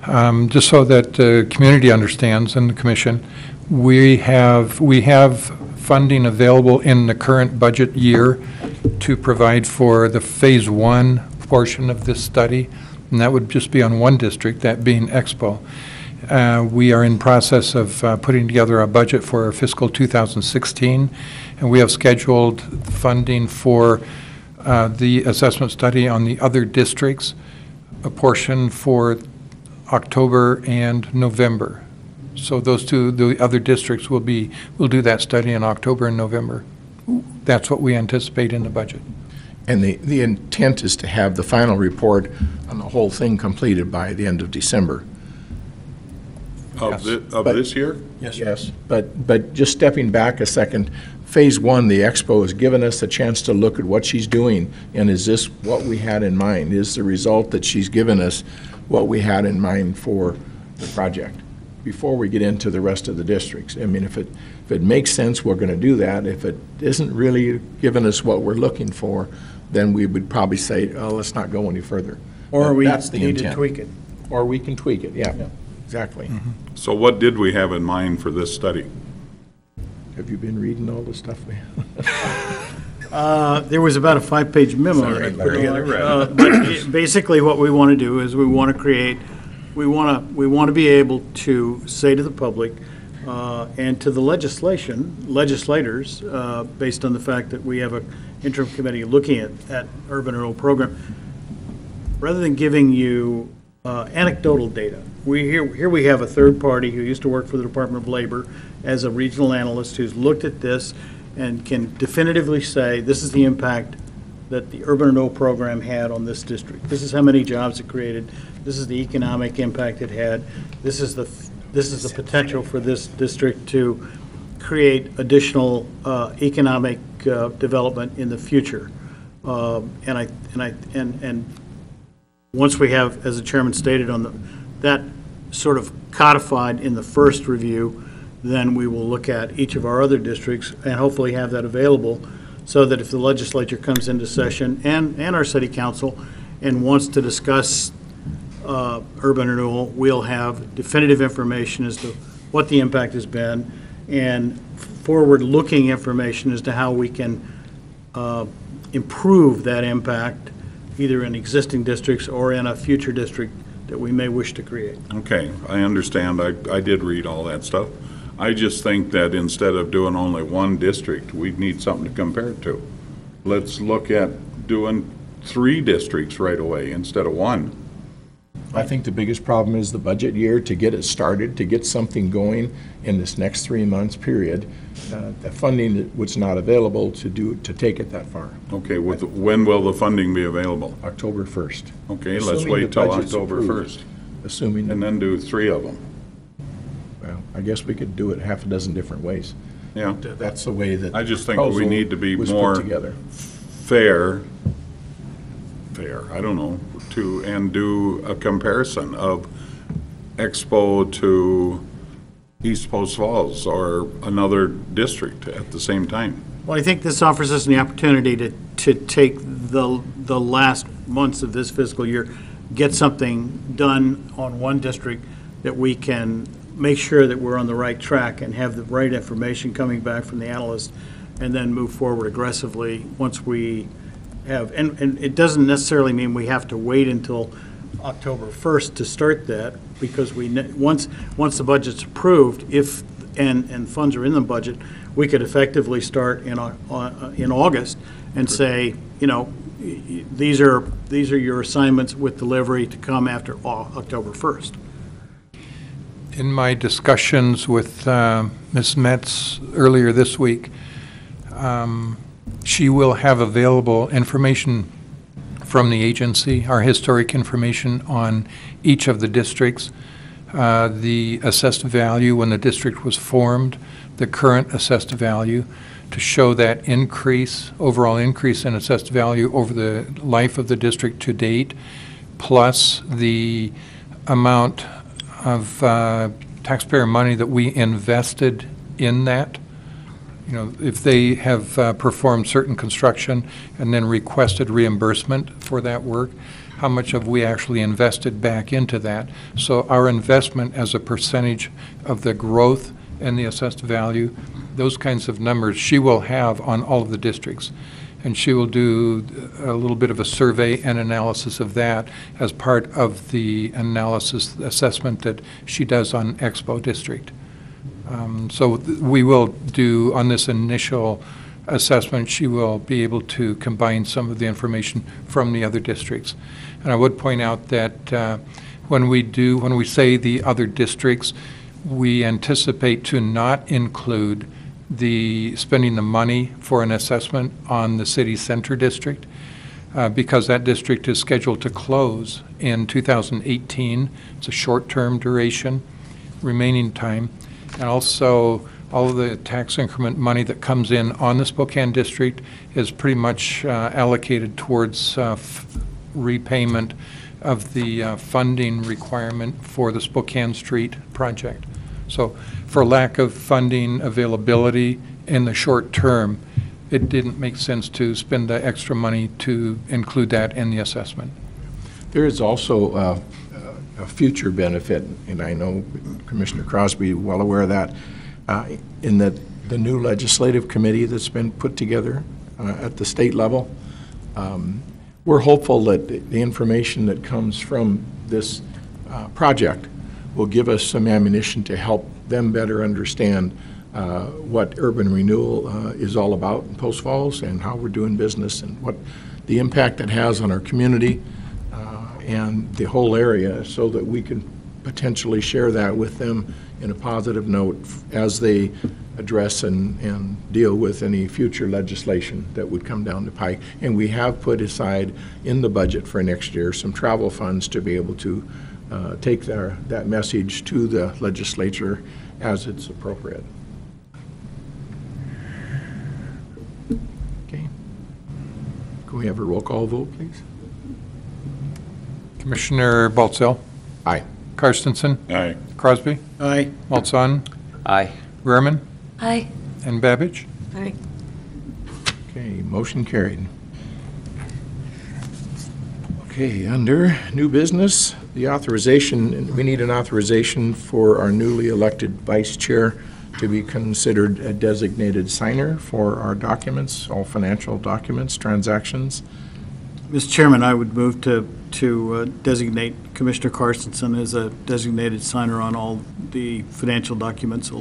um, just so that the community understands and the commission, we have, we have funding available in the current budget year to provide for the Phase One portion of this study, and that would just be on one district, that being Expo. Uh, We are in process of uh, putting together a budget for fiscal 2016, and we have scheduled funding for uh, the assessment study on the other districts, a portion for October and November. So those two, the other districts will be, will do that study in October and November. That's what we anticipate in the budget. And the, the intent is to have the final report on the whole thing completed by the end of December. Of thi- of But- this year? Yes, Yes. but, but just stepping back a second, Phase One, the Expo has given us a chance to look at what she's doing, and is this what we had in mind? Is the result that she's given us what we had in mind for the project? Before we get into the rest of the districts. I mean, if it, if it makes sense, we're gonna do that. If it isn't really giving us what we're looking for, then we would probably say, oh, let's not go any further. Or But we that's the need to intent. tweak it. Or we can tweak it, yeah, exactly. So what did we have in mind for this study? Have you been reading all the stuff we? Uh, There was about a five-page memo. Sorry, Larry. Uh, but Basically, what we want to do is we want to create, we want to, we want to be able to say to the public uh, and to the legislation, legislators, uh, based on the fact that we have a interim committee looking at, at urban renewal program, rather than giving you uh, anecdotal data, we, here, here we have a third party who used to work for the Department of Labor as a regional analyst who's looked at this and can definitively say, this is the impact that the urban renewal program had on this district. This is how many jobs it created. This is the economic impact it had. This is the, this is the potential for this district to create additional uh, economic uh, development in the future. Um, And I, and I, and, and once we have, as the chairman stated on the, that sort of codified in the first review, then we will look at each of our other districts and hopefully have that available so that if the legislature comes into session and, and our city council and wants to discuss uh, urban renewal, we'll have definitive information as to what the impact has been and forward-looking information as to how we can uh, improve that impact, either in existing districts or in a future district that we may wish to create. Okay, I understand. I, I did read all that stuff. I just think that instead of doing only one district, we'd need something to compare it to. Let's look at doing three districts right away instead of one. I think the biggest problem is the budget year, to get it started, to get something going in this next three months period. Uh, The funding that was not available to do, to take it that far, Okay, with, when will the funding be available? October 1st, Okay, let's Assuming the wait till budget's October approved. 1st, assuming, and then do three of them. well, I guess we could do it half a dozen different ways. Yeah, That's the way that. I just think we proposal need to be was put more- together. fair, fair, I don't know, to, and do a comparison of Expo to East Post Falls or another district at the same time. Well, I think this offers us the opportunity to, to take the, the last months of this fiscal year, get something done on one district that we can make sure that we're on the right track and have the right information coming back from the analyst, and then move forward aggressively once we have, and, and it doesn't necessarily mean we have to wait until October 1st to start that, because we, once, once the budget's approved, if, and, and funds are in the budget, we could effectively start in, Au- uh, in August and say, you know, these are, these are your assignments with delivery to come after October 1st. In my discussions with uh, Ms. Metts earlier this week, um, she will have available information from the agency, our historic information on each of the districts, uh, the assessed value when the district was formed, the current assessed value, to show that increase, overall increase in assessed value over the life of the district to date, plus the amount of uh, taxpayer money that we invested in that. You know, if they have uh, performed certain construction and then requested reimbursement for that work, how much have we actually invested back into that? So our investment as a percentage of the growth and the assessed value, those kinds of numbers, she will have on all of the districts. And she will do a little bit of a survey and analysis of that as part of the analysis, assessment that she does on Expo District. Um, So th- we will do, on this initial assessment, she will be able to combine some of the information from the other districts. And I would point out that uh, when we do, when we say the other districts, we anticipate to not include the, spending the money for an assessment on the city center district, uh, because that district is scheduled to close in 2018. It's a short-term duration, remaining time. And also, all of the tax increment money that comes in on the Spokane district is pretty much uh, allocated towards uh, repayment of the uh, funding requirement for the Spokane Street project. So for lack of funding availability in the short term, it didn't make sense to spend the extra money to include that in the assessment. There is also uh, a future benefit, and I know Commissioner Crosby well aware of that, uh, in that the new legislative committee that's been put together uh, at the state level, um, we're hopeful that the- information that comes from this uh, project will give us some ammunition to help them better understand uh, what urban renewal uh, is all about in Post Falls and how we're doing business and what the impact it has on our community and the whole area so that we can potentially share that with them in a positive note as they address and, and deal with any future legislation that would come down the pike. And we have put aside in the budget for next year some travel funds to be able to uh, take their, that message to the legislature as it's appropriate. Okay. Can we have a roll call vote, please? Commissioner Baltzell? Aye. Carstensen? Aye. Crosby? Aye. Malzahn? Aye. Rehrman? Aye. And Babich? Aye. Okay, motion carried. Okay, under new business, the authorization, we need an authorization for our newly elected vice chair to be considered a designated signer for our documents, all financial documents, transactions. Mr. Chairman, I would move to, to uh, designate Commissioner Carstensen as a designated signer on all the financial documents.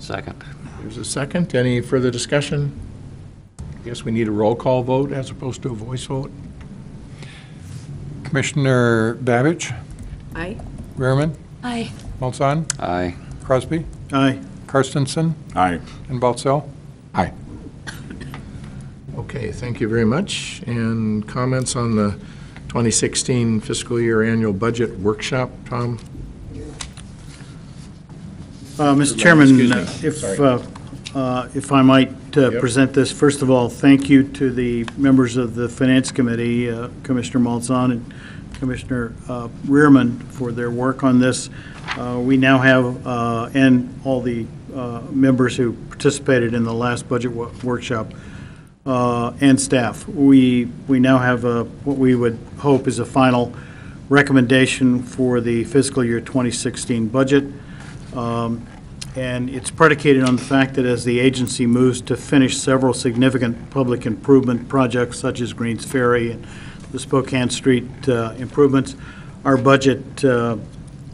Second. There's a second. Any further discussion? I guess we need a roll call vote as opposed to a voice vote. Commissioner Babich? Aye. Rehrman? Aye. Malzahn? Aye. Crosby? Aye. Carstensen? Aye. And Baltzell? Aye. Okay, thank you very much. And comments on the 2016 fiscal year annual budget workshop, Tom? Uh, Mr. Chairman, me. if, uh, uh, if I might uh, Yep. present this, first of all, thank you to the members of the Finance Committee, uh, Commissioner Malzahn and Commissioner uh, Rehrman, for their work on this. Uh, We now have, uh, and all the uh, members who participated in the last budget wo- workshop, uh, and staff. We, we now have a, what we would hope is a final recommendation for the fiscal year 2016 budget. Um, And it's predicated on the fact that as the agency moves to finish several significant public improvement projects such as Greensferry and the Spokane Street uh, improvements, our budget uh,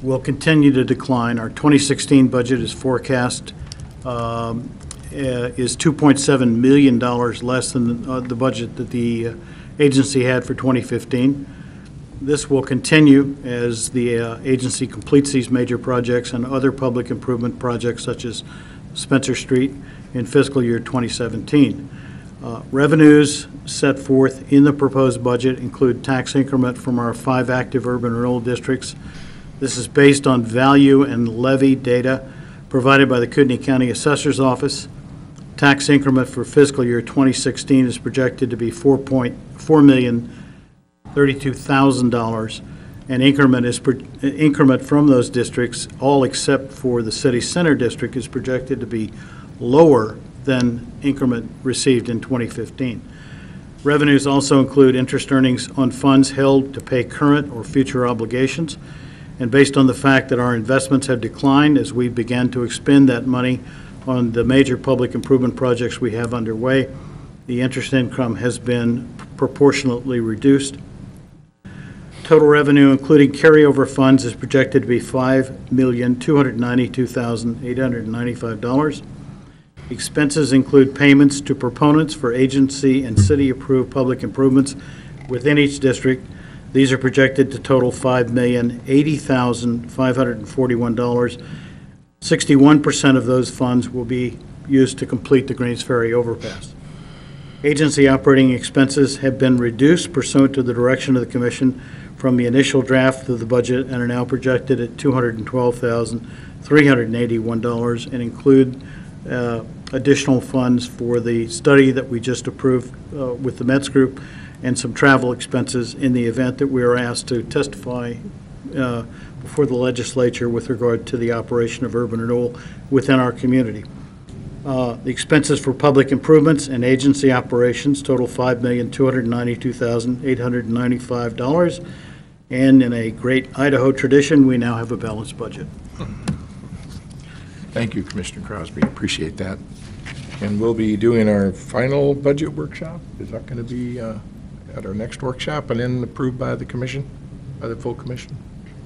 will continue to decline. Our 2016 budget is forecast um, is $2.7 million less than uh, the budget that the uh, agency had for 2015. This will continue as the uh, agency completes these major projects and other public improvement projects such as Spencer Street in fiscal year 2017. Uh, Revenues set forth in the proposed budget include tax increment from our five active urban renewal districts. This is based on value and levy data provided by the Kootenai County Assessor's Office. Tax increment for fiscal year 2016 is projected to be 4.4 million $32,000. And increment is, increment from those districts, all except for the city center district, is projected to be lower than increment received in 2015. Revenues also include interest earnings on funds held to pay current or future obligations. And based on the fact that our investments have declined as we began to expend that money on the major public improvement projects we have underway, the interest income has been proportionately reduced. Total revenue, including carryover funds, is projected to be $5,292,895. Expenses include payments to proponents for agency and city-approved public improvements within each district. These are projected to total $5,080,541. 61% of those funds will be used to complete the Greensferry overpass. Agency operating expenses have been reduced pursuant to the direction of the commission from the initial draft of the budget and are now projected at $212,381 and include uh, additional funds for the study that we just approved uh, with the Metts Group and some travel expenses in the event that we are asked to testify uh, before the legislature with regard to the operation of urban renewal within our community. Uh, The expenses for public improvements and agency operations total $5,292,895. And in a great Idaho tradition, we now have a balanced budget. Thank you, Commissioner Crosby, appreciate that. And we'll be doing our final budget workshop. Is that going to be uh, at our next workshop and then approved by the commission, by the full commission?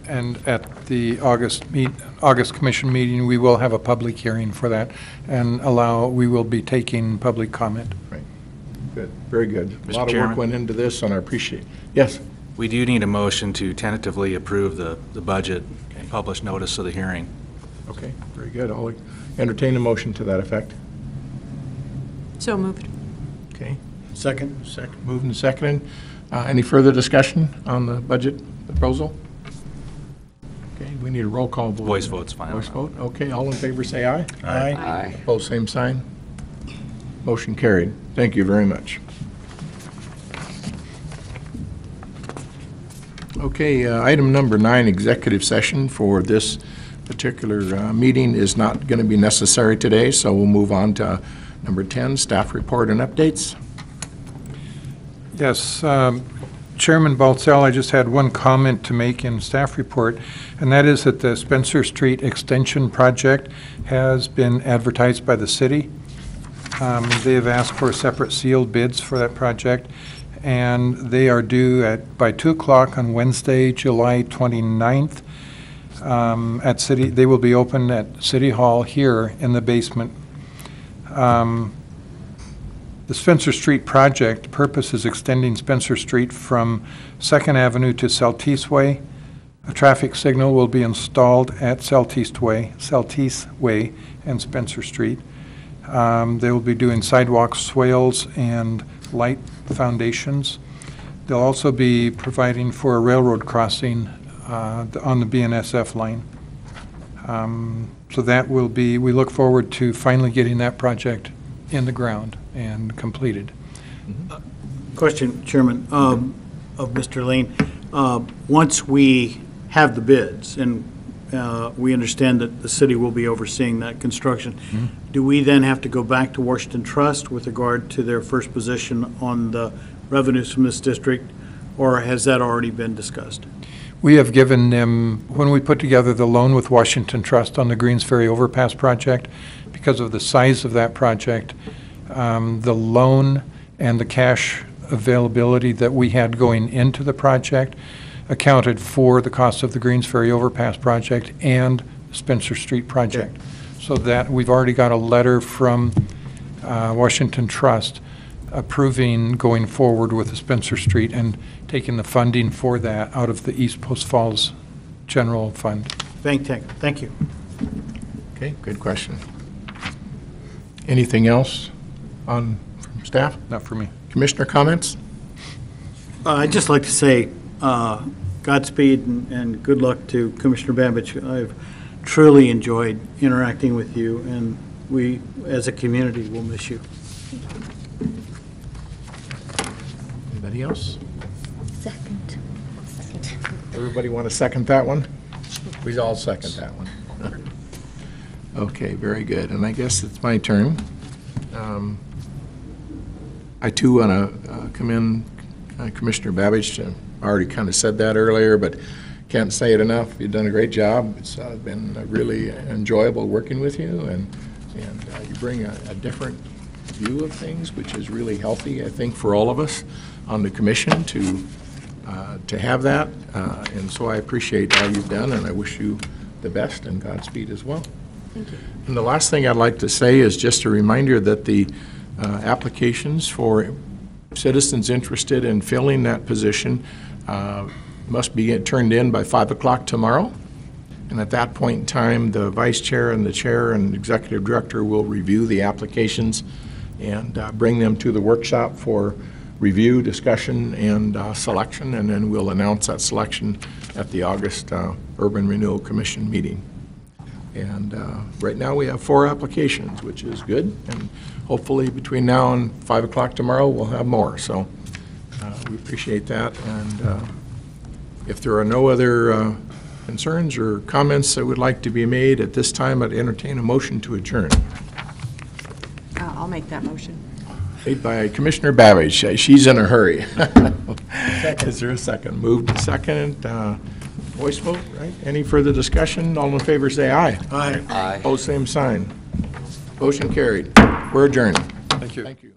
And at the August meet, August commission meeting, we will have a public hearing for that and allow, we will be taking public comment. Right. Good, very good. A Mr. lot of work went into this, and I appreciate. Yes, We do need a motion to tentatively approve the, the budget and publish notice of the hearing. okay, very good. I'll entertain a motion to that effect. So moved. Okay, Second? second, moved and seconded. Uh, Any further discussion on the budget proposal? Okay, we need a roll call vote. Voice vote's fine Voice vote, okay, all in favor, say aye. Aye. Aye. Opposed, same sign. Motion carried. Thank you very much. Okay, uh, item number nine, executive session for this particular uh, meeting is not going to be necessary today, so we'll move on to number 10, staff report and updates. Yes, um, Chairman Baltzell, I just had one comment to make in staff report, and that is that the Spencer Street Extension Project has been advertised by the city. Um, They have asked for separate sealed bids for that project, and they are due at, by 2 o'clock on Wednesday, July 29th. um, At city, they will be open at City Hall here in the basement. Um, the Spencer Street project, purpose is extending Spencer Street from Second Avenue to Seltice Way. A traffic signal will be installed at Seltice Way, Seltice Way and Spencer Street. Um, They will be doing sidewalks, swales, and light foundations. They'll also be providing for a railroad crossing uh, on the BNSF line. Um, So that will be, we look forward to finally getting that project in the ground and completed. Question, Chairman, um, of Mr. Lane. Uh, Once we have the bids, and uh, we understand that the city will be overseeing that construction, do we then have to go back to Washington Trust with regard to their first position on the revenues from this district, or has that already been discussed? We have given them, when we put together the loan with Washington Trust on the Greensferry Overpass project, because of the size of that project, um, the loan and the cash availability that we had going into the project accounted for the cost of the Greensferry Overpass project and Spencer Street project. So that, we've already got a letter from uh, Washington Trust approving going forward with the Spencer Street and taking the funding for that out of the East Post Falls General Fund. Thank, thank thank you. Okay, good question. Anything else on, from staff? Not for me. Commissioner comments? Uh, I'd just like to say uh, Godspeed and- and good luck to Commissioner Babich. I've truly enjoyed interacting with you, and we, as a community, will miss you. Anybody else? Second. Everybody want to second that one? We all second that one. Okay, very good. And I guess it's my turn. Um, I too want to commend uh, Commissioner Babich. Uh, I already kind of said that earlier, but can't say it enough. You've done a great job. It's uh, been uh, really enjoyable working with you, and, and uh, you bring a a different view of things, which is really healthy, I think, for all of us on the commission to, uh, to have that. Uh, And so I appreciate all you've done, and I wish you the best and Godspeed as well. And the last thing I'd like to say is just a reminder that the uh, applications for citizens interested in filling that position uh, must be turned in by 5 o'clock tomorrow. And at that point in time, the vice chair and the chair and executive director will review the applications and uh, bring them to the workshop for review, discussion, and uh, selection, and then we'll announce that selection at the August uh, Urban Renewal Commission meeting. And uh, right now, we have four applications, which is good, and hopefully between now and 5 o'clock tomorrow, we'll have more. So uh, we appreciate that, and uh, if there are no other uh, concerns or comments that would like to be made at this time, I'd entertain a motion to adjourn. Uh, I'll make that motion. Made by Commissioner Babich. Uh, She's in a hurry. Is there a second? Moved to second. Voice vote, right? Any further discussion? All in favor, say aye. Aye. Aye. Opposed, same sign. Motion carried. We're adjourned. Thank you. Thank you.